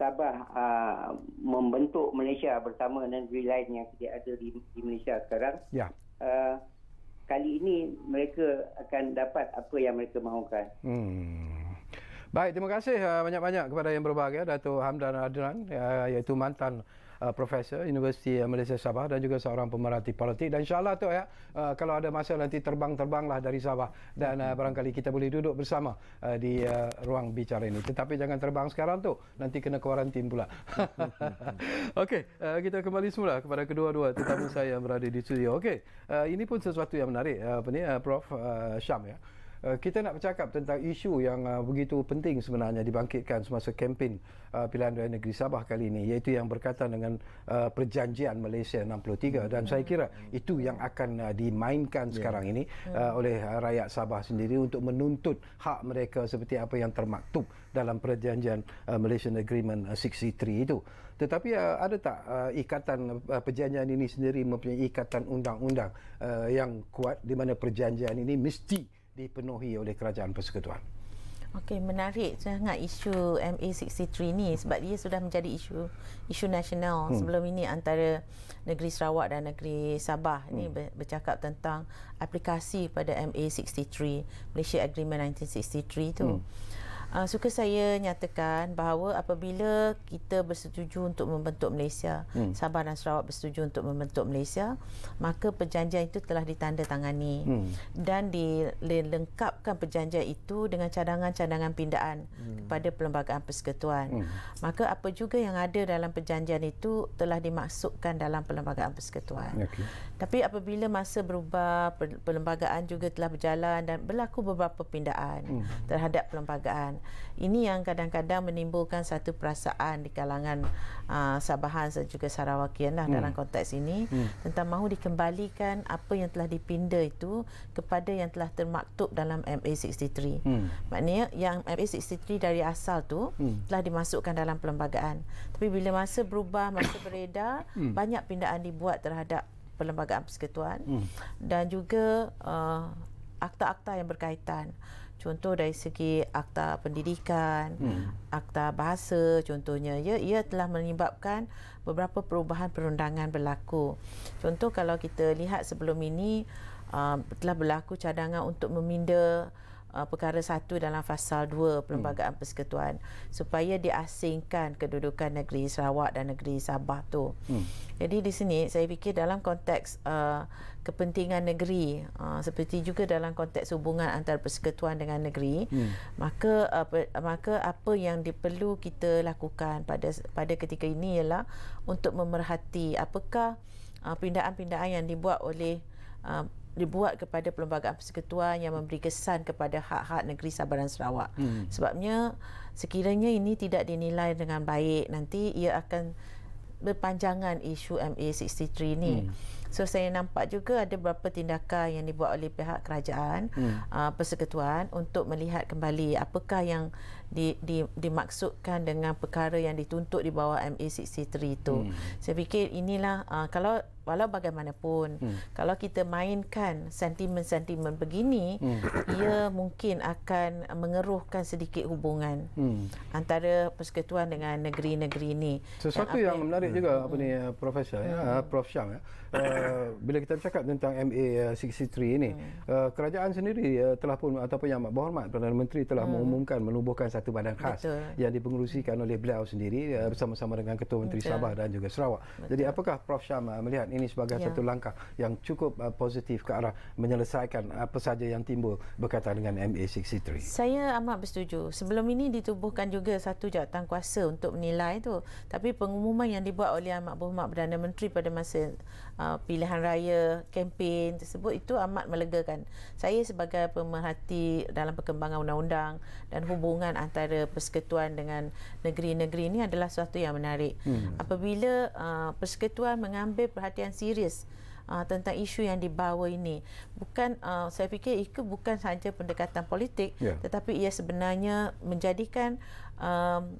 Sabah uh, membentuk Malaysia bersama negeri lain yang tidak ada di, di Malaysia sekarang. Ya. Uh, kali ini mereka akan dapat apa yang mereka mahukan. Hmm. Baik, terima kasih uh, banyak-banyak kepada yang berbahagia Datuk Hamdan Adnan iaitu mantan uh, profesor Universiti Malaysia Sabah dan juga seorang pemerhati politik. Dan insyaallah tu ya uh, kalau ada masa nanti terbang-terbanglah dari Sabah. Dan uh, barangkali kita boleh duduk bersama uh, di uh, ruang bicara ini. Tetapi jangan terbang sekarang tu. Nanti kena kuarantin pula. Okey uh, kita kembali semula kepada kedua-dua tetamu saya yang berada di studio. Okey uh, ini pun sesuatu yang menarik uh, apa ni uh, prof uh, Syam ya Uh, kita nak bercakap tentang isu yang uh, begitu penting sebenarnya dibangkitkan semasa kempen uh, pilihan raya negeri Sabah kali ini iaitu yang berkaitan dengan uh, perjanjian Malaysia 63 dan saya kira itu yang akan uh, dimainkan yeah. sekarang ini uh, oleh uh, rakyat Sabah sendiri untuk menuntut hak mereka seperti apa yang termaktub dalam perjanjian uh, Malaysian Agreement uh, 63 itu. Tetapi uh, ada tak uh, ikatan uh, perjanjian ini sendiri mempunyai ikatan undang-undang uh, yang kuat di mana perjanjian ini mesti dipenuhi oleh kerajaan persekutuan. Okey, menarik sangat isu MA63 ni sebab dia sudah menjadi isu isu nasional. Hmm. Sebelum ini antara negeri Sarawak dan negeri Sabah hmm. ni bercakap tentang aplikasi pada MA63, Malaysia Agreement 1963 tu. Hmm. Uh, suka saya nyatakan bahawa apabila kita bersetuju untuk membentuk Malaysia, hmm. Sabah dan Sarawak bersetuju untuk membentuk Malaysia, maka perjanjian itu telah ditandatangani hmm. dan dilengkapkan perjanjian itu dengan cadangan-cadangan pindaan hmm. kepada perlembagaan persekutuan. Hmm. Maka apa juga yang ada dalam perjanjian itu telah dimasukkan dalam perlembagaan persekutuan. Okay. Tapi apabila masa berubah, perlembagaan juga telah berjalan dan berlaku beberapa pindaan hmm. terhadap perlembagaan ini yang kadang-kadang menimbulkan satu perasaan di kalangan uh, Sabahan dan juga Sarawakian lah hmm. dalam konteks ini hmm. tentang mahu dikembalikan apa yang telah dipinda itu kepada yang telah termaktub dalam MA63. Hmm. Maknanya yang MA63 dari asal tu hmm. telah dimasukkan dalam perlembagaan. Tapi bila masa berubah, masa beredar, hmm. banyak pindaan dibuat terhadap perlembagaan persekutuan hmm. dan juga uh, akta-akta yang berkaitan. Contoh dari segi akta pendidikan, hmm. akta bahasa contohnya, ya, ia telah menyebabkan beberapa perubahan perundangan berlaku. Contoh kalau kita lihat sebelum ini, uh, telah berlaku cadangan untuk meminda uh, perkara satu dalam fasal dua perlembagaan hmm. persekutuan supaya diasingkan kedudukan negeri Sarawak dan negeri Sabah tu. Hmm. Jadi di sini saya fikir dalam konteks uh, kepentingan negeri uh, seperti juga dalam konteks hubungan antara persekutuan dengan negeri hmm. maka apa maka apa yang diperlu kita lakukan pada pada ketika ini ialah untuk memerhati apakah uh, pindaan-pindaan yang dibuat oleh uh, dibuat kepada perlembagaan persekutuan yang memberi kesan kepada hak-hak negeri Sabah dan Sarawak. Hmm. Sebabnya sekiranya ini tidak dinilai dengan baik nanti ia akan berpanjangan isu MA63 ni. Hmm. So saya nampak juga ada beberapa tindakan yang dibuat oleh pihak kerajaan hmm. uh, persekutuan untuk melihat kembali apakah yang di, di, dimaksudkan dengan perkara yang dituntut di bawah MA63 itu. Hmm. Saya fikir inilah uh, kalau walau bagaimanapun hmm. kalau kita mainkan sentimen-sentimen begini hmm. ia mungkin akan mengeruhkan sedikit hubungan hmm. antara persekutuan dengan negeri-negeri ini. Sesuatu yang, yang menarik hmm. juga apa ni hmm. profesor ya, hmm. ya Prof Syam ya. Uh, bila kita bercakap tentang MA63 ini hmm. uh, kerajaan sendiri uh, telah pun ataupun yang berhormat Perdana Menteri telah hmm. mengumumkan menubuhkan satu badan khas Betul. yang dipengerusikan oleh beliau sendiri uh, bersama-sama dengan Ketua Menteri Betul. Sabah dan juga Sarawak. Betul. Jadi apakah Prof Syam uh, melihat ini sebagai ya. satu langkah yang cukup uh, positif ke arah menyelesaikan apa saja yang timbul berkaitan dengan MA63? Saya amat bersetuju. Sebelum ini ditubuhkan juga satu jawatan kuasa untuk menilai itu. Tapi pengumuman yang dibuat oleh Amat Berhormat Perdana Menteri pada masa uh, pilihan raya kempen tersebut itu amat melegakan. Saya sebagai pemerhati dalam perkembangan undang-undang dan hubungan antara persekutuan dengan negeri-negeri ini adalah sesuatu yang menarik. Hmm. Apabila uh, persekutuan mengambil perhatian serius uh, tentang isu yang dibawa ini bukan uh, saya fikir itu bukan sahaja pendekatan politik yeah. tetapi ia sebenarnya menjadikan um,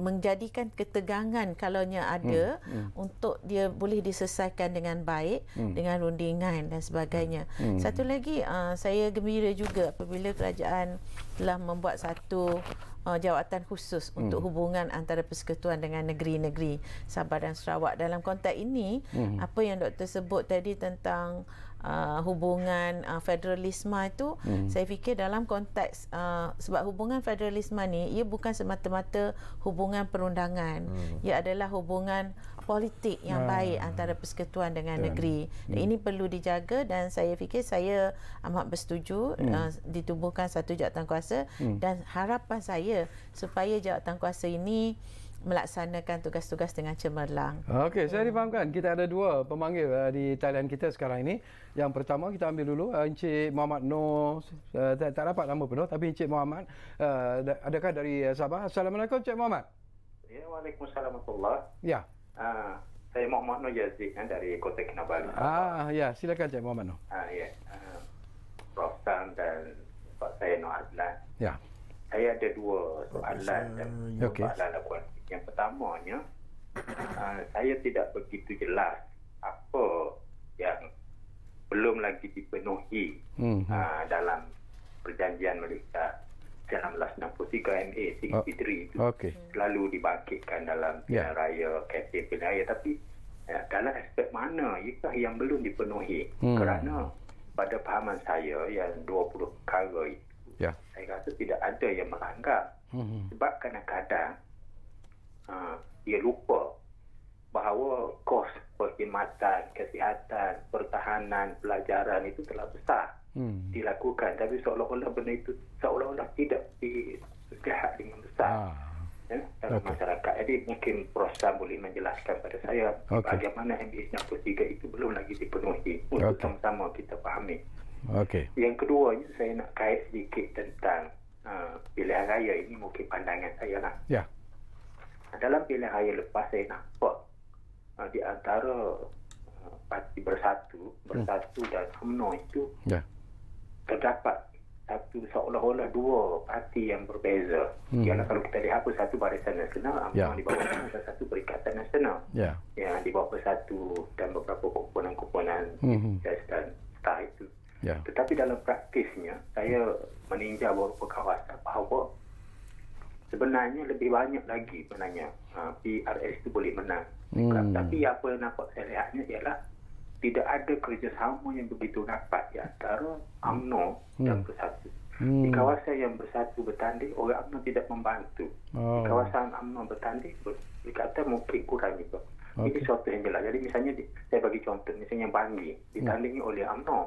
menjadikan ketegangan kalaunya ada hmm. Hmm. untuk dia boleh diselesaikan dengan baik hmm. dengan rundingan dan sebagainya. Hmm. Satu lagi uh, saya gembira juga apabila kerajaan telah membuat satu uh, jawatan khusus hmm. untuk hubungan antara persekutuan dengan negeri-negeri Sabah dan Sarawak. Dalam konteks ini hmm. apa yang doktor sebut tadi tentang uh, hubungan uh, federalisme itu hmm. saya fikir dalam konteks uh, sebab hubungan federalisme ni ia bukan semata-mata hubungan perundangan hmm. ia adalah hubungan politik yang hmm. baik antara persekutuan dengan hmm. negeri dan hmm. ini perlu dijaga dan saya fikir saya amat bersetuju hmm. uh, ditubuhkan satu jawatan kuasa hmm. dan harapan saya supaya jawatan kuasa ini melaksanakan tugas-tugas dengan cemerlang. Okey, saya difahamkan kita ada dua pemanggil uh, di talian kita sekarang ini. Yang pertama kita ambil dulu uh, Encik Muhammad Noh. Uh, tak, tak dapat nama penuh tapi Encik Muhammad uh, adakah dari uh, Sabah? Assalamualaikum Encik Muhammad. Ya, Waalaikumsalam warahmatullahi. Ya. Uh, saya Muhammad Noh Yazid kan dari Kota Kinabalu. Ah, ya, silakan Encik Muhammad Noh. Ah, ya. Uh, Prof Tan dan Pak saya Noh Adlan. Ya. Saya ada dua soalan dan okay. soalan lakukan. Yang pertamanya, uh, saya tidak begitu jelas apa yang belum lagi dipenuhi hmm. uh, dalam perjanjian Malaysia 1963 MA 63 oh, itu okay. selalu dibangkitkan dalam pilihan yeah. raya, kempen pilihan raya tapi uh, dalam aspek mana iakah yang belum dipenuhi hmm. kerana pada pahaman saya yang 20 perkara itu yeah. saya rasa tidak ada yang melanggar hmm. sebab kadang-kadang ha, dia lupa bahawa kos perkhidmatan, kesihatan, pertahanan, pelajaran itu telah besar hmm. dilakukan. Tapi seolah-olah benda itu seolah-olah tidak dilihat dengan besar. Ah. Ya, dalam okay. masyarakat. Jadi mungkin Prof. Sam boleh menjelaskan pada saya okay. bagaimana MBS 93 itu belum lagi dipenuhi untuk okay. sama-sama kita fahami. Okay. Yang kedua, saya nak kait sedikit tentang uh, pilihan raya ini mungkin pandangan saya lah. Yeah dalam pilihan raya lepas saya nampak uh, di antara uh, parti bersatu bersatu hmm. dan UMNO itu yeah. terdapat satu seolah-olah dua parti yang berbeza. Hmm. Ialah kalau kita lihat pun satu barisan nasional, yeah. di bawah satu perikatan nasional. Yeah. Yang di bawah bersatu dan beberapa komponen-komponen hmm. dan staf itu. Yeah. Tetapi dalam praktisnya, saya meninjau beberapa kawasan bahawa sebenarnya lebih banyak lagi sebenarnya uh, ha, PRS itu boleh menang. Hmm. Tapi apa yang nampak saya lihatnya ialah tidak ada kerjasama yang begitu rapat di antara UMNO hmm. dan Bersatu. Hmm. Di kawasan yang Bersatu bertanding, orang UMNO tidak membantu. Oh. Di kawasan UMNO bertanding, dikata mungkin kurang juga. Okay. Ini suatu yang jelas. Jadi misalnya, saya bagi contoh, misalnya Bangi, ditandingi hmm. oleh UMNO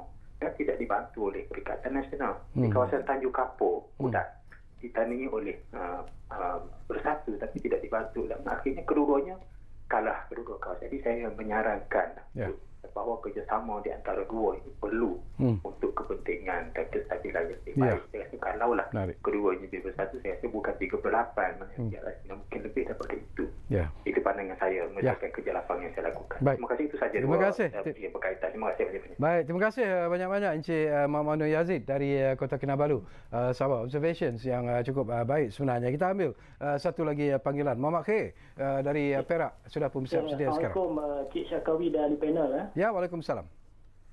dan tidak dibantu oleh Perikatan Nasional. Hmm. Di kawasan Tanjung Kapur, Kudat, hmm ditandingi oleh uh, uh, bersatu tapi tidak dibantu dan akhirnya kedua-duanya kalah kedua-dua kawasan. Jadi saya menyarankan yeah. Bahawa kerjasama di antara dua ini perlu hmm. untuk kepentingan dan kestabilan yang lebih baik. Yeah. Saya rasa kalau lah kedua ini lebih bersatu, saya rasa bukan 38, hmm. rasa mungkin lebih daripada itu. Yeah. Itu pandangan saya mengenai yeah. kerja lapang yang saya lakukan. Baik. Terima kasih itu saja. Terima dua, kasih. Uh, yang berkaitan. Terima kasih banyak-banyak. Baik, terima kasih uh, banyak-banyak Encik uh, Muhammad Nur Yazid dari uh, Kota Kinabalu. Uh, Sabah Observations yang uh, cukup uh, baik sebenarnya. Kita ambil uh, satu lagi uh, panggilan. Muhammad Khair uh, dari uh, Perak sudah pun bersiap ya, sedia sekarang. Assalamualaikum uh, Cik Syakawi dari panel. Eh. Ya, Waalaikumsalam.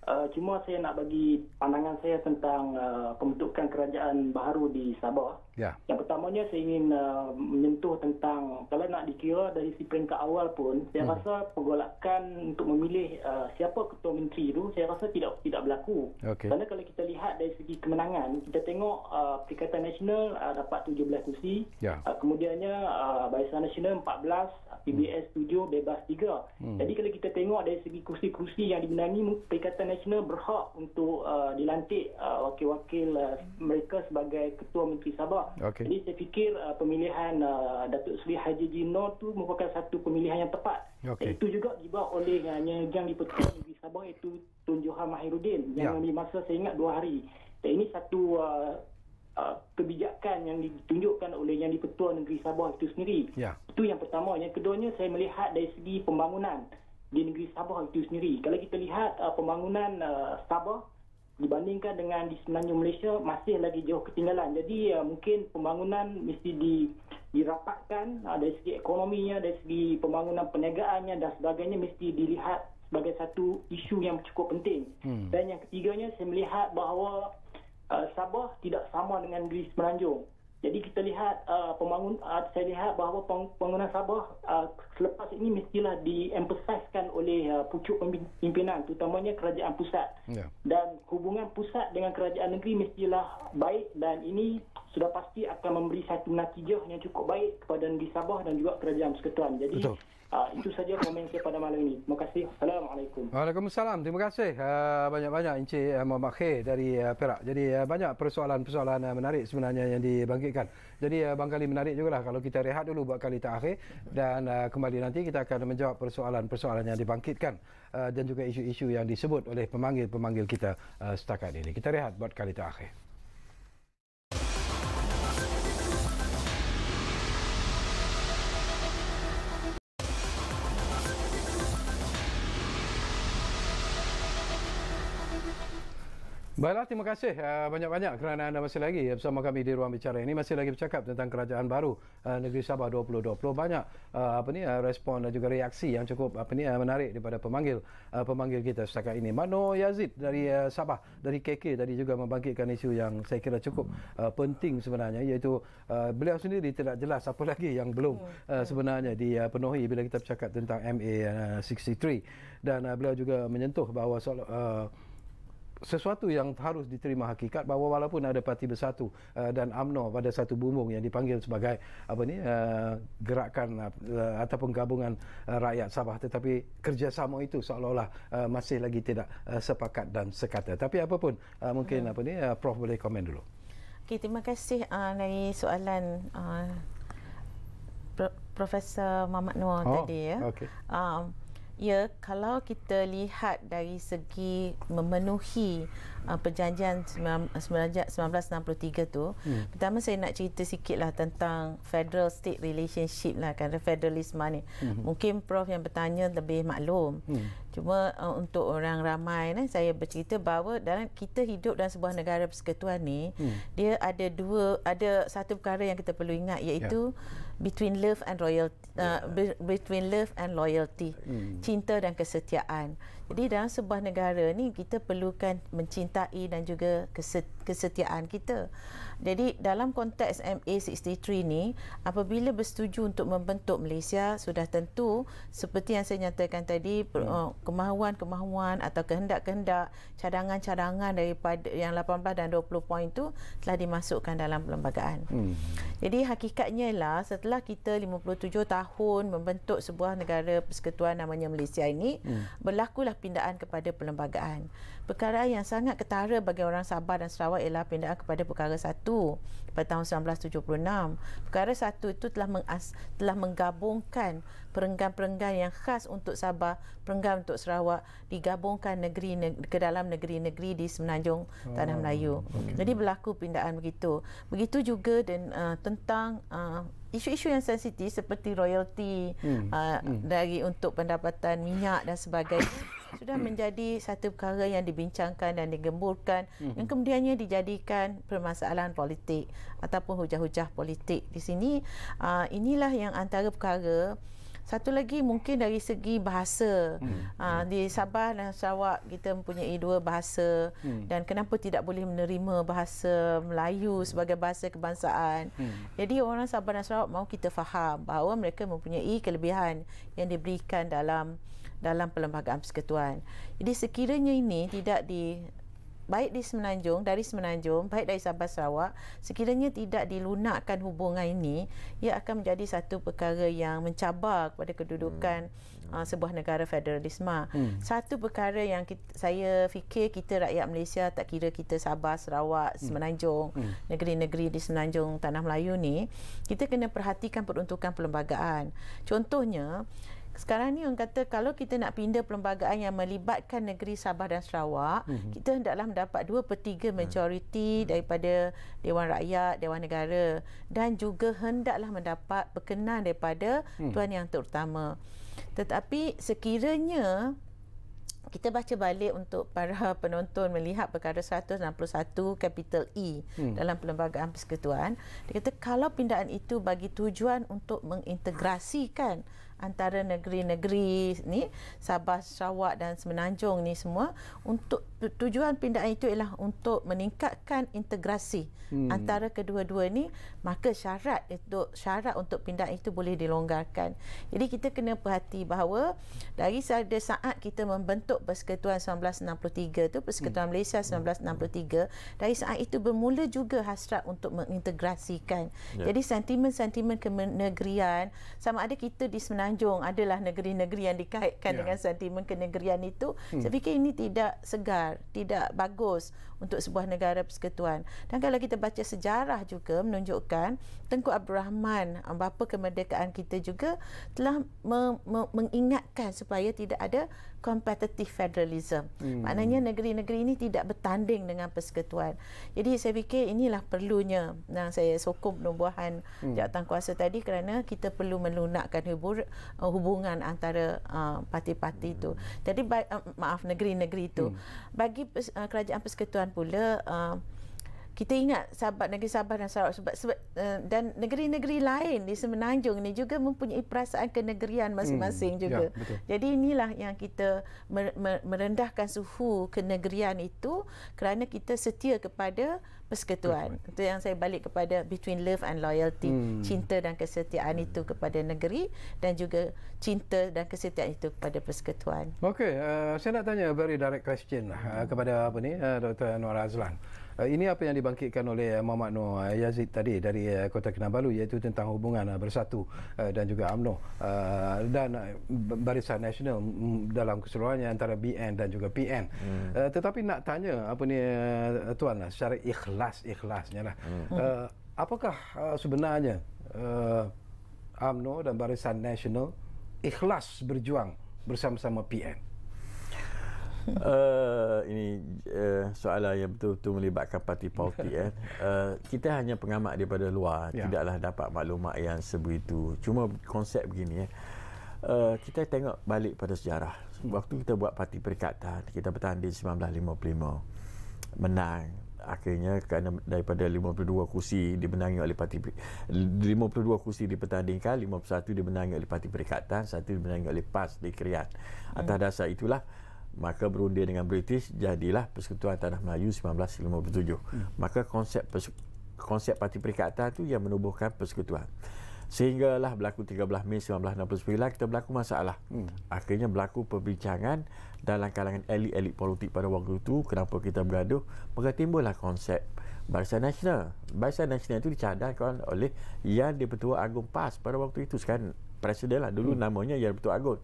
Uh, cuma saya nak bagi pandangan saya tentang uh, pembentukan kerajaan baru di Sabah. Ya. Yang pertamanya saya ingin uh, menyentuh tentang kalau nak dikira dari si peringkat awal pun saya hmm. rasa pergolakan untuk memilih uh, siapa ketua menteri itu saya rasa tidak tidak berlaku. Okay. Kerana kalau kita lihat dari segi kemenangan kita tengok uh, Perikatan Nasional uh, dapat 17 kursi. Ya. Uh, kemudiannya uh, Barisan Nasional 14, PBS hmm. 7, bebas 3. Hmm. Jadi kalau kita tengok dari segi kursi-kursi yang dimenangi Perikatan Nasional berhak untuk uh, dilantik uh, wakil-wakil uh, mereka sebagai ketua menteri Sabah. Okay. Jadi saya fikir uh, pemilihan uh, Datuk Seri Haji Jino tu merupakan satu pemilihan yang tepat. Okay. Itu juga dibawa oleh uh, yang di-Pertuan Negeri Sabah iaitu Tun Johan Mahiruddin yang yeah. masa saya ingat dua hari. Dan ini satu uh, uh, kebijakan yang ditunjukkan oleh yang di-Pertuan Negeri Sabah itu sendiri. Yeah. Itu yang pertama. Yang keduanya saya melihat dari segi pembangunan di negeri Sabah itu sendiri. Kalau kita lihat uh, pembangunan uh, Sabah dibandingkan dengan di semenanjung Malaysia masih lagi jauh ketinggalan. Jadi uh, mungkin pembangunan mesti di dirapatkan uh, dari segi ekonominya, dari segi pembangunan perniagaannya dan sebagainya mesti dilihat sebagai satu isu yang cukup penting. Hmm. Dan yang ketiganya saya melihat bahawa uh, Sabah tidak sama dengan negeri semenanjung. Jadi kita lihat uh, pembangun uh, saya lihat bahawa pembangunan Sabah uh, selepas ini mestilah diemphasiskan oleh uh, pucuk pimpinan terutamanya kerajaan pusat. Yeah. Dan hubungan pusat dengan kerajaan negeri mestilah baik dan ini sudah pasti akan memberi satu natijah yang cukup baik kepada negeri Sabah dan juga kerajaan persekutuan. Jadi Betul. Uh, itu saja komen saya pada malam ini. Terima kasih. Assalamualaikum. Waalaikumsalam. Terima kasih uh, banyak-banyak Encik uh, Muhammad Khair dari uh, Perak. Jadi uh, banyak persoalan-persoalan uh, menarik sebenarnya yang dibangkitkan. Jadi uh, bangkali menarik juga lah kalau kita rehat dulu buat kali terakhir dan uh, kembali nanti kita akan menjawab persoalan-persoalan yang dibangkitkan uh, dan juga isu-isu yang disebut oleh pemanggil-pemanggil kita uh, setakat ini. Kita rehat buat kali terakhir. Baiklah, terima kasih uh, banyak-banyak kerana anda masih lagi bersama kami di ruang bicara ini masih lagi bercakap tentang kerajaan baru uh, negeri Sabah 2020. Banyak uh, apa ni respon dan juga reaksi yang cukup apa ni menarik daripada pemanggil pemanggil kita setakat ini. Mano Yazid dari Sabah dari KK tadi juga membangkitkan isu yang saya kira cukup penting sebenarnya iaitu beliau sendiri tidak jelas apa lagi yang belum uh, sebenarnya dipenuhi bila kita bercakap tentang MA uh, 63 dan beliau juga menyentuh bahawa soal uh, sesuatu yang harus diterima hakikat bahawa walaupun ada parti bersatu uh, dan AMNO pada satu bumbung yang dipanggil sebagai apa ni uh, gerakan uh, ataupun gabungan uh, rakyat Sabah tetapi kerjasama itu seolah-olah uh, masih lagi tidak uh, sepakat dan sekata tapi apapun uh, mungkin hmm. apa ni uh, prof boleh komen dulu okey terima kasih uh, dari soalan uh, Profesor Muhammad Noor oh, tadi ya okay. um, Ya, kalau kita lihat dari segi memenuhi uh, perjanjian 1963 tu, hmm. pertama saya nak cerita sikitlah tentang federal state relationship lah kan federalisme ni. Hmm. Mungkin prof yang bertanya lebih maklum. Hmm. Cuma uh, untuk orang ramai ni saya bercerita bahawa dalam kita hidup dalam sebuah negara persekutuan ni, hmm. dia ada dua ada satu perkara yang kita perlu ingat iaitu yeah between love and royalty uh, yeah. between love and loyalty hmm. cinta dan kesetiaan jadi dalam sebuah negara ni kita perlukan mencintai dan juga kesetiaan kita. Jadi dalam konteks MA63 ni apabila bersetuju untuk membentuk Malaysia sudah tentu seperti yang saya nyatakan tadi hmm. Uh, kemahuan-kemahuan atau kehendak-kehendak cadangan-cadangan daripada yang 18 dan 20 poin itu telah dimasukkan dalam perlembagaan. Hmm. Jadi hakikatnya lah setelah kita 57 tahun membentuk sebuah negara persekutuan namanya Malaysia ini hmm. berlakulah pindaan kepada perlembagaan. Perkara yang sangat ketara bagi orang Sabah dan Sarawak ialah pindaan kepada perkara satu pada tahun 1976. Perkara satu itu telah mengas, telah menggabungkan perenggan-perenggan yang khas untuk Sabah, perenggan untuk Sarawak digabungkan negeri ke dalam negeri-negeri di Semenanjung oh, Tanah Melayu. Okay. Jadi berlaku pindahan begitu. Begitu juga dan uh, tentang uh, isu-isu yang sensitif seperti royalty hmm. Uh, hmm. dari untuk pendapatan minyak dan sebagainya sudah menjadi satu perkara yang dibincangkan dan digemburkan hmm. yang kemudiannya dijadikan permasalahan politik ataupun hujah-hujah politik di sini uh, inilah yang antara perkara satu lagi mungkin dari segi bahasa. Hmm. Uh, di Sabah dan Sarawak kita mempunyai dua bahasa hmm. dan kenapa tidak boleh menerima bahasa Melayu sebagai bahasa kebangsaan. Hmm. Jadi orang Sabah dan Sarawak mahu kita faham bahawa mereka mempunyai kelebihan yang diberikan dalam dalam perlembagaan persekutuan. Jadi sekiranya ini tidak di baik di Semenanjung dari Semenanjung baik dari Sabah Sarawak sekiranya tidak dilunakkan hubungan ini ia akan menjadi satu perkara yang mencabar kepada kedudukan hmm. uh, sebuah negara federalisme hmm. satu perkara yang kita, saya fikir kita rakyat Malaysia tak kira kita Sabah Sarawak hmm. Semenanjung hmm. negeri-negeri di Semenanjung Tanah Melayu ni kita kena perhatikan peruntukan perlembagaan contohnya sekarang ni orang kata kalau kita nak pindah perlembagaan yang melibatkan negeri Sabah dan Sarawak, mm-hmm. kita hendaklah mendapat 2 per 3 majoriti mm-hmm. daripada Dewan Rakyat, Dewan Negara dan juga hendaklah mendapat berkenan daripada mm. Tuan Yang Terutama. Tetapi sekiranya kita baca balik untuk para penonton melihat perkara 161 capital E hmm. dalam perlembagaan persekutuan dia kata kalau pindahan itu bagi tujuan untuk mengintegrasikan antara negeri-negeri ni Sabah, Sarawak dan Semenanjung ni semua untuk tujuan pindahan itu ialah untuk meningkatkan integrasi hmm. antara kedua-dua ni maka syarat itu syarat untuk pindahan itu boleh dilonggarkan. Jadi kita kena perhati bahawa dari pada saat kita membentuk Persekutuan 1963 tu Persekutuan hmm. Malaysia 1963 dari saat itu bermula juga hasrat untuk mengintegrasikan. Yeah. Jadi sentimen-sentimen kenegerian sama ada kita di Semenanjung adalah negeri-negeri yang dikaitkan ya. dengan sentimen kenegerian itu hmm. saya fikir ini tidak segar tidak bagus untuk sebuah negara persekutuan dan kalau kita baca sejarah juga menunjukkan Tengku Abdul Rahman bapa kemerdekaan kita juga telah me- me- mengingatkan supaya tidak ada competitive federalism. Hmm. Maknanya negeri-negeri ini tidak bertanding dengan persekutuan. Jadi saya fikir inilah perlunya yang saya sokong penubuhan hmm. jawatan kuasa tadi kerana kita perlu melunakkan hubur, uh, hubungan antara uh, parti-parti itu. Jadi uh, maaf negeri-negeri itu. Hmm. Bagi uh, kerajaan persekutuan pula uh, kita ingat sahabat negeri Sabah dan Sarawak sebab, sebab uh, dan negeri-negeri lain di Semenanjung ini juga mempunyai perasaan kenegerian masing-masing hmm, juga. Ya, Jadi inilah yang kita merendahkan suhu kenegerian itu kerana kita setia kepada persekutuan. Itu yang saya balik kepada between love and loyalty, hmm. cinta dan kesetiaan hmm. itu kepada negeri dan juga cinta dan kesetiaan itu kepada persekutuan. Okey, uh, saya nak tanya very direct question uh, kepada apa ni uh, Dr. Anwar Azlan. Uh, ini apa yang dibangkitkan oleh uh, Muhammad Noor uh, Yazid tadi dari Kota Kinabalu iaitu tentang hubungan bersatu dan juga UMNO dan Barisan Nasional mm, dalam keseluruhannya antara BN dan juga PN. Hmm. Tetapi nak tanya apa ni tuan secara ikhlas ikhlasnya lah. Hmm. Apakah sebenarnya UMNO dan Barisan Nasional ikhlas berjuang bersama-sama PN? Uh, ini uh, soalan yang betul-betul melibatkan parti politik eh. Uh, kita hanya pengamat daripada luar, ya. tidaklah dapat maklumat yang sebegitu. Cuma konsep begini eh. Uh, kita tengok balik pada sejarah. Waktu kita buat parti perikatan, kita bertanding 1955. Menang. Akhirnya kerana daripada 52 kursi dimenangi oleh parti 52 kursi dipertandingkan, 51 dimenangi oleh parti perikatan, satu dimenangi oleh PAS di Krian. Atas hmm. dasar itulah maka berundir dengan British jadilah Persekutuan Tanah Melayu 1957 hmm. maka konsep konsep parti perikatan itu yang menubuhkan persekutuan. Sehinggalah berlaku 13 Mei 1969 kita berlaku masalah. Hmm. akhirnya berlaku perbincangan dalam kalangan elit-elit politik pada waktu itu kenapa kita bergaduh? Maka timbullah konsep Barisan Nasional. Barisan Nasional itu dicadangkan oleh Yang di-Pertua Agung PAS pada waktu itu. Sekarang Presiden lah dulu hmm. namanya Yang di-Pertua Agung.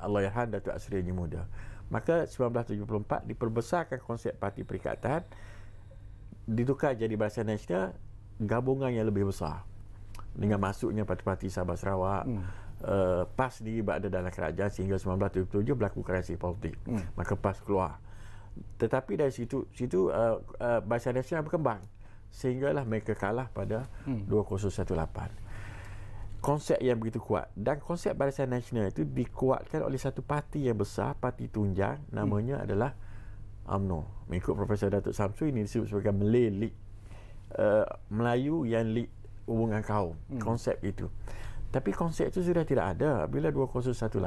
Allahyarham Datuk Asri Muda Maka 1974 diperbesarkan konsep parti perikatan ditukar jadi Barisan Nasional gabungan yang lebih besar dengan masuknya parti-parti Sabah Sarawak hmm. uh, PAS diri berada dalam kerajaan sehingga 1977 berlaku krisis politik. Hmm. Maka PAS keluar. Tetapi dari situ situ uh, uh, Barisan Nasional berkembang sehinggalah mereka kalah pada hmm. 2018 konsep yang begitu kuat. Dan konsep Barisan Nasional itu dikuatkan oleh satu parti yang besar parti tunjang. Namanya hmm. adalah UMNO. Mengikut Profesor Datuk Samsu ini disebut sebagai Malay League uh, Melayu yang League hubungan kaum. Hmm. konsep itu. Tapi konsep itu sudah tidak ada. Bila 2018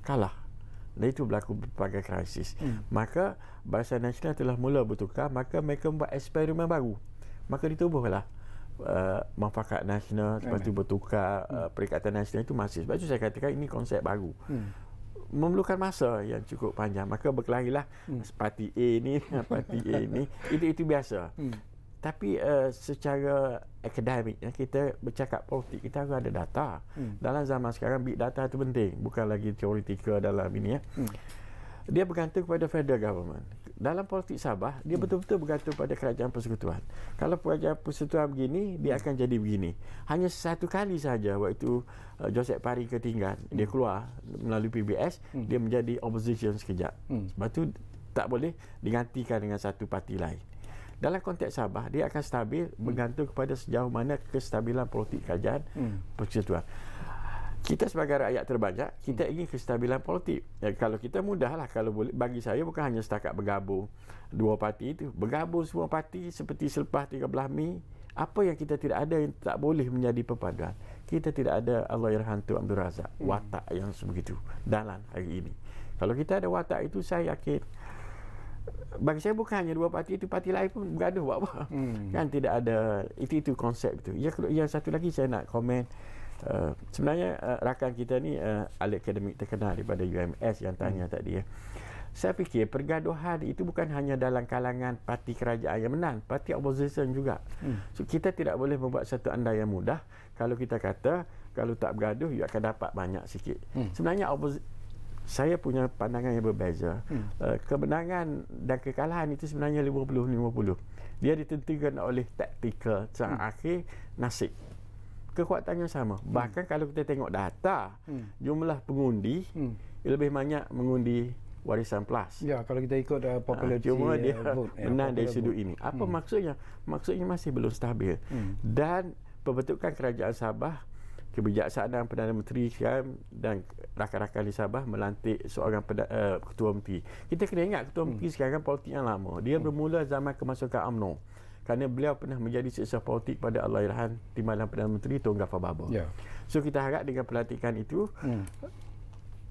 kalah. Dan itu berlaku berbagai krisis. Hmm. maka Barisan Nasional telah mula bertukar. Maka mereka membuat eksperimen baru. Maka ditubuhlah uh, Mafakat Nasional Lepas tu bertukar uh, Perikatan Nasional itu masih Sebab itu saya katakan Ini konsep baru hmm. Memerlukan masa yang cukup panjang Maka berkelahilah hmm. Parti A ni Parti A ni Itu itu biasa hmm. Tapi uh, secara akademik kita bercakap politik kita harus ada data. Hmm. Dalam zaman sekarang big data itu penting, bukan lagi teoretikal dalam ini ya. Hmm. Dia bergantung kepada federal government dalam politik Sabah dia hmm. betul-betul bergantung pada kerajaan persekutuan. Kalau kerajaan persekutuan begini, dia hmm. akan jadi begini. Hanya satu kali saja waktu uh, Joseph Pari ketinggalan, hmm. dia keluar melalui PBS, hmm. dia menjadi opposition sekejap. Hmm. Sebab tu tak boleh digantikan dengan satu parti lain. Dalam konteks Sabah, dia akan stabil hmm. bergantung kepada sejauh mana kestabilan politik kerajaan hmm. persekutuan kita sebagai rakyat terbanyak kita hmm. ingin kestabilan politik ya, kalau kita mudahlah kalau boleh bagi saya bukan hanya setakat bergabung dua parti itu bergabung semua parti seperti selepas 13 Mei apa yang kita tidak ada yang tak boleh menjadi perpaduan kita tidak ada Allah Yerhan Tu Abdul Razak hmm. watak yang sebegitu dalam hari ini kalau kita ada watak itu saya yakin bagi saya bukan hanya dua parti itu parti lain pun bergaduh buat apa hmm. kan tidak ada itu itu konsep itu yang, yang satu lagi saya nak komen Uh, sebenarnya uh, rakan kita ni uh, ahli akademik terkenal daripada UMS yang tanya hmm. tadi ya. Saya fikir pergaduhan itu bukan hanya dalam kalangan parti kerajaan yang menang, parti opposition juga. Hmm. So kita tidak boleh membuat satu anda yang mudah kalau kita kata kalau tak bergaduh you akan dapat banyak sikit. Hmm. Sebenarnya saya punya pandangan yang berbeza. Hmm. Uh, kemenangan dan kekalahan itu sebenarnya 50-50. Dia ditentukan oleh taktikal sang hmm. akhir nasib kekuatannya sama. Hmm. Bahkan kalau kita tengok data, hmm. jumlah pengundi hmm. lebih banyak mengundi warisan plus. Ya, kalau kita ikut uh, popularity uh, cuma dia uh, vote, ya, menang dari sudut ini. Apa hmm. maksudnya? Maksudnya masih belum stabil. Hmm. Dan pembentukan kerajaan Sabah kebijaksanaan Perdana Menteri kan, dan rakan-rakan di Sabah melantik seorang peda, uh, ketua menteri. Kita kena ingat ketua menteri hmm. sekarang politik yang lama. Dia hmm. bermula zaman kemasukan UMNO kerana beliau pernah menjadi seksa politik pada Allahyarham Timbalan Perdana Menteri Tun Gafar Babur. Yeah. So kita harap dengan pelantikan itu hmm.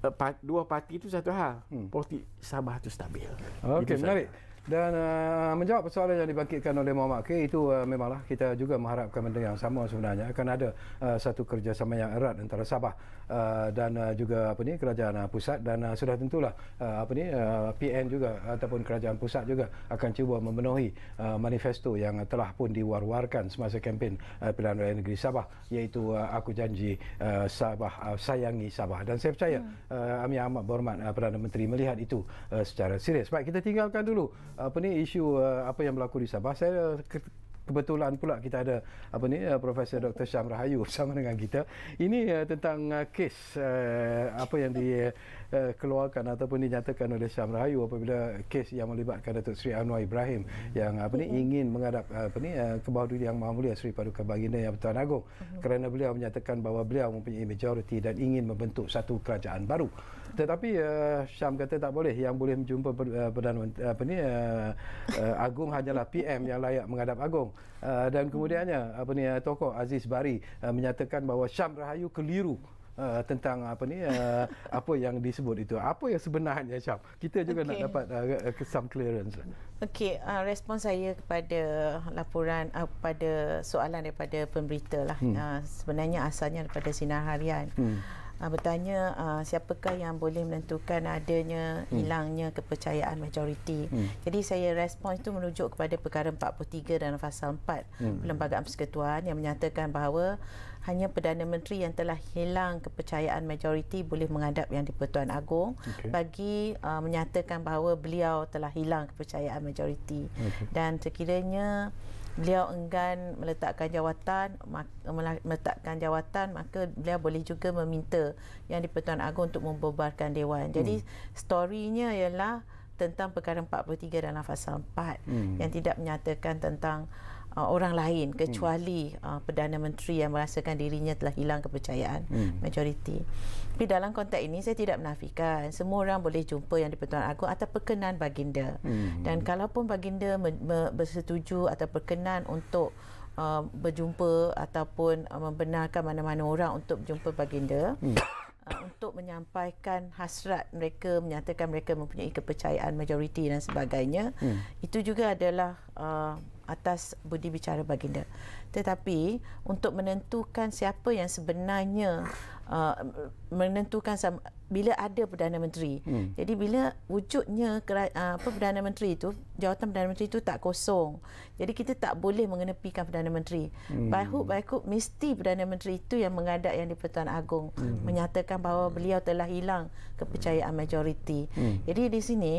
uh, dua parti itu satu hal. Hmm. Politik Sabah itu stabil. Okey, menarik. Dan uh, menjawab persoalan yang dibangkitkan oleh Muhammad K itu uh, memanglah kita juga mengharapkan benda yang sama sebenarnya akan ada uh, satu kerjasama yang erat antara Sabah uh, dan uh, juga apa ni kerajaan uh, pusat dan uh, sudah tentulah uh, apa ni uh, PN juga ataupun kerajaan pusat juga akan cuba memenuhi uh, manifesto yang telah pun diwar-warkan semasa kempen uh, pilihan raya negeri Sabah iaitu uh, aku janji uh, Sabah uh, sayangi Sabah dan saya percaya hmm. uh, Amir Ahmad Berhormat uh, Perdana Menteri melihat itu uh, secara serius. Baik kita tinggalkan dulu apa ni isu uh, apa yang berlaku di Sabah. Saya kebetulan pula kita ada apa ni uh, Profesor Dr Syam Rahayu bersama dengan kita. Ini uh, tentang uh, kes uh, apa yang dikeluarkan uh, ataupun dinyatakan oleh Syam Rahayu apabila kes yang melibatkan Datuk Seri Anwar Ibrahim yang apa ni ingin menghadap uh, apa ni uh, ke bawah yang Maha Mulia Seri Paduka Baginda yang Pertuan Agong uh-huh. kerana beliau menyatakan bahawa beliau mempunyai majoriti dan ingin membentuk satu kerajaan baru tetapi uh, Syam kata tak boleh. Yang boleh menjumpa uh, perdana apa ni uh, uh, agung hanyalah PM yang layak menghadap agung. Uh, dan kemudiannya apa ni uh, tokoh Aziz Bari uh, menyatakan bahawa Syam Rahayu keliru Uh, tentang apa ni uh, apa yang disebut itu. Apa yang sebenarnya Syam? Kita juga okay. nak dapat uh, some clearance. Okey uh, respon saya kepada laporan uh, pada soalan daripada pemberita lah hmm. uh, sebenarnya asalnya daripada sinar harian. Hmm uh, bertanya uh, siapakah yang boleh menentukan adanya hmm. hilangnya kepercayaan majoriti. Hmm. Jadi saya respon itu merujuk kepada perkara 43 dalam fasal 4 hmm. Perlembagaan Persekutuan yang menyatakan bahawa hanya Perdana Menteri yang telah hilang kepercayaan majoriti boleh menghadap Yang di-Pertuan Agong okay. bagi uh, menyatakan bahawa beliau telah hilang kepercayaan majoriti. Okay. Dan sekiranya beliau enggan meletakkan jawatan meletakkan jawatan maka beliau boleh juga meminta yang di Pertuan Agong untuk membubarkan dewan. Jadi hmm. storynya ialah tentang perkara 43 dalam fasa 4 hmm. yang tidak menyatakan tentang uh, orang lain kecuali hmm. uh, Perdana Menteri yang merasakan dirinya telah hilang kepercayaan hmm. majoriti. Tapi dalam konteks ini saya tidak menafikan semua orang boleh jumpa yang di-Pertuan Agong atau perkenan baginda. Hmm. Dan kalaupun baginda bersetuju atau perkenan untuk uh, berjumpa ataupun uh, membenarkan mana-mana orang untuk berjumpa baginda hmm. Uh, untuk menyampaikan hasrat mereka menyatakan mereka mempunyai kepercayaan majoriti dan sebagainya hmm. itu juga adalah uh, atas budi bicara baginda tetapi untuk menentukan siapa yang sebenarnya uh, menentukan bila ada perdana menteri. Hmm. Jadi bila wujudnya uh, apa perdana menteri itu, jawatan perdana menteri itu tak kosong. Jadi kita tak boleh mengenepikan perdana menteri. Hmm. By hook by hook mesti perdana menteri itu yang mengadap yang di Pertuan Agong hmm. menyatakan bahawa beliau telah hilang kepercayaan majoriti. Hmm. Jadi di sini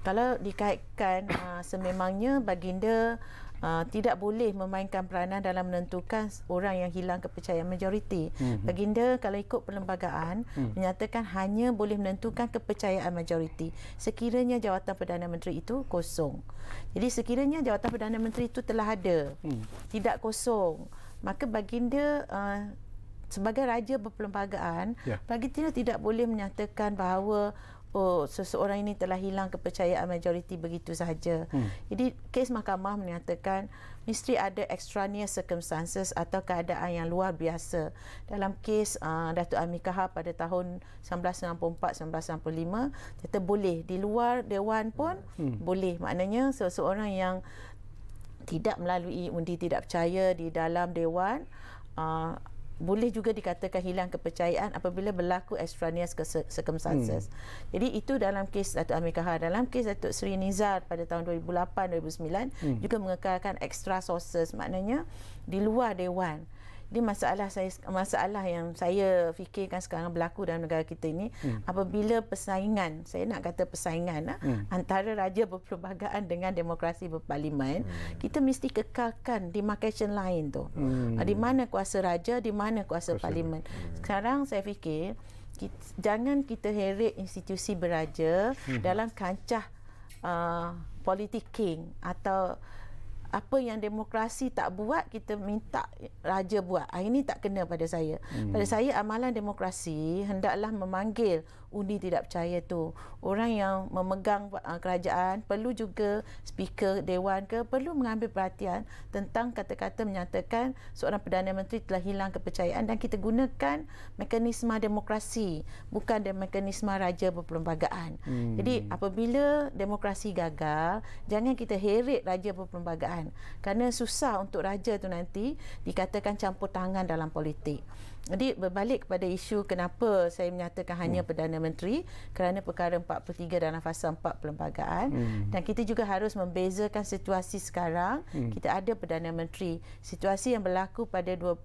kalau dikaitkan uh, sememangnya baginda uh, tidak boleh memainkan peranan dalam menentukan orang yang hilang kepercayaan majoriti. Mm-hmm. Baginda kalau ikut perlembagaan mm. menyatakan hanya boleh menentukan kepercayaan majoriti sekiranya jawatan Perdana Menteri itu kosong. Jadi sekiranya jawatan Perdana Menteri itu telah ada, mm. tidak kosong, maka baginda uh, sebagai raja berperlembagaan, yeah. baginda tidak boleh menyatakan bahawa oh seseorang ini telah hilang kepercayaan majoriti begitu sahaja. Hmm. Jadi kes mahkamah menyatakan mesti ada extraneous circumstances atau keadaan yang luar biasa. Dalam kes uh, Datuk Amir Kahar pada tahun 1964-1965, kata boleh di luar dewan pun hmm. boleh. Maknanya seseorang yang tidak melalui undi tidak percaya di dalam dewan uh, boleh juga dikatakan hilang kepercayaan apabila berlaku extraneous circumstances. Hmm. Jadi itu dalam kes Datuk Amir Kahar. Dalam kes Datuk Seri Nizar pada tahun 2008-2009 hmm. juga mengekalkan extra sources maknanya di luar dewan. Ini masalah saya masalah yang saya fikirkan sekarang berlaku dalam negara kita ini hmm. apabila persaingan, saya nak kata persaingan ah, hmm. antara raja berperlembagaan dengan demokrasi berparlimen, hmm. kita mesti kekalkan demarcation line tu. Hmm. Di mana kuasa raja, di mana kuasa, kuasa. parlimen. Hmm. Sekarang saya fikir kita, jangan kita heret institusi beraja hmm. dalam kancah uh, politik atau apa yang demokrasi tak buat kita minta raja buat. Ah, ini tak kena pada saya. Hmm. Pada saya amalan demokrasi hendaklah memanggil undi tidak percaya tu. Orang yang memegang uh, kerajaan perlu juga speaker dewan ke perlu mengambil perhatian tentang kata-kata menyatakan seorang perdana menteri telah hilang kepercayaan dan kita gunakan mekanisme demokrasi bukan de- mekanisme raja berperlembagaan. Hmm. Jadi apabila demokrasi gagal, jangan kita heret raja berperlembagaan kerana susah untuk raja tu nanti dikatakan campur tangan dalam politik. Jadi berbalik kepada isu kenapa saya menyatakan hanya hmm. Perdana Menteri kerana perkara 43 dalam fasa 4 perlembagaan hmm. dan kita juga harus membezakan situasi sekarang hmm. kita ada Perdana Menteri situasi yang berlaku pada 20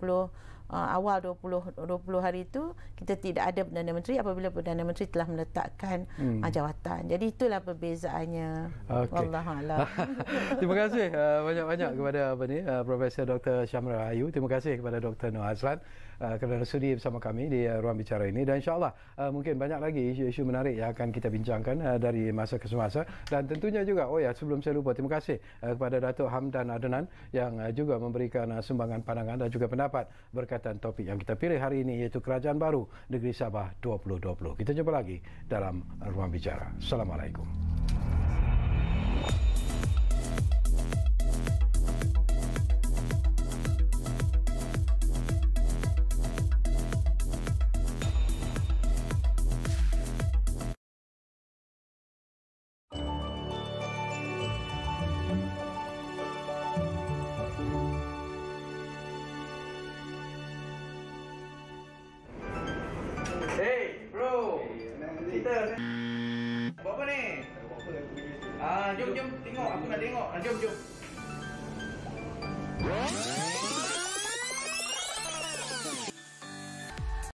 uh, awal 20 20 hari itu kita tidak ada Perdana Menteri apabila Perdana Menteri telah meletakkan hmm. uh, jawatan. Jadi itulah perbezaannya. Okay. Wallahualam. Terima kasih uh, banyak-banyak kepada apa ni uh, Profesor Dr. Syamra Ayu. Terima kasih kepada Dr. Noor Azlan uh, kerana sudi bersama kami di uh, ruang bicara ini dan insyaallah uh, mungkin banyak lagi isu-isu menarik yang akan kita bincangkan uh, dari masa ke semasa dan tentunya juga oh ya sebelum saya lupa terima kasih uh, kepada Datuk Hamdan Adnan yang uh, juga memberikan uh, sumbangan pandangan dan juga pendapat berkaitan topik yang kita pilih hari ini iaitu Kerajaan Baru Negeri Sabah 2020. Kita jumpa lagi dalam ruang bicara. Assalamualaikum.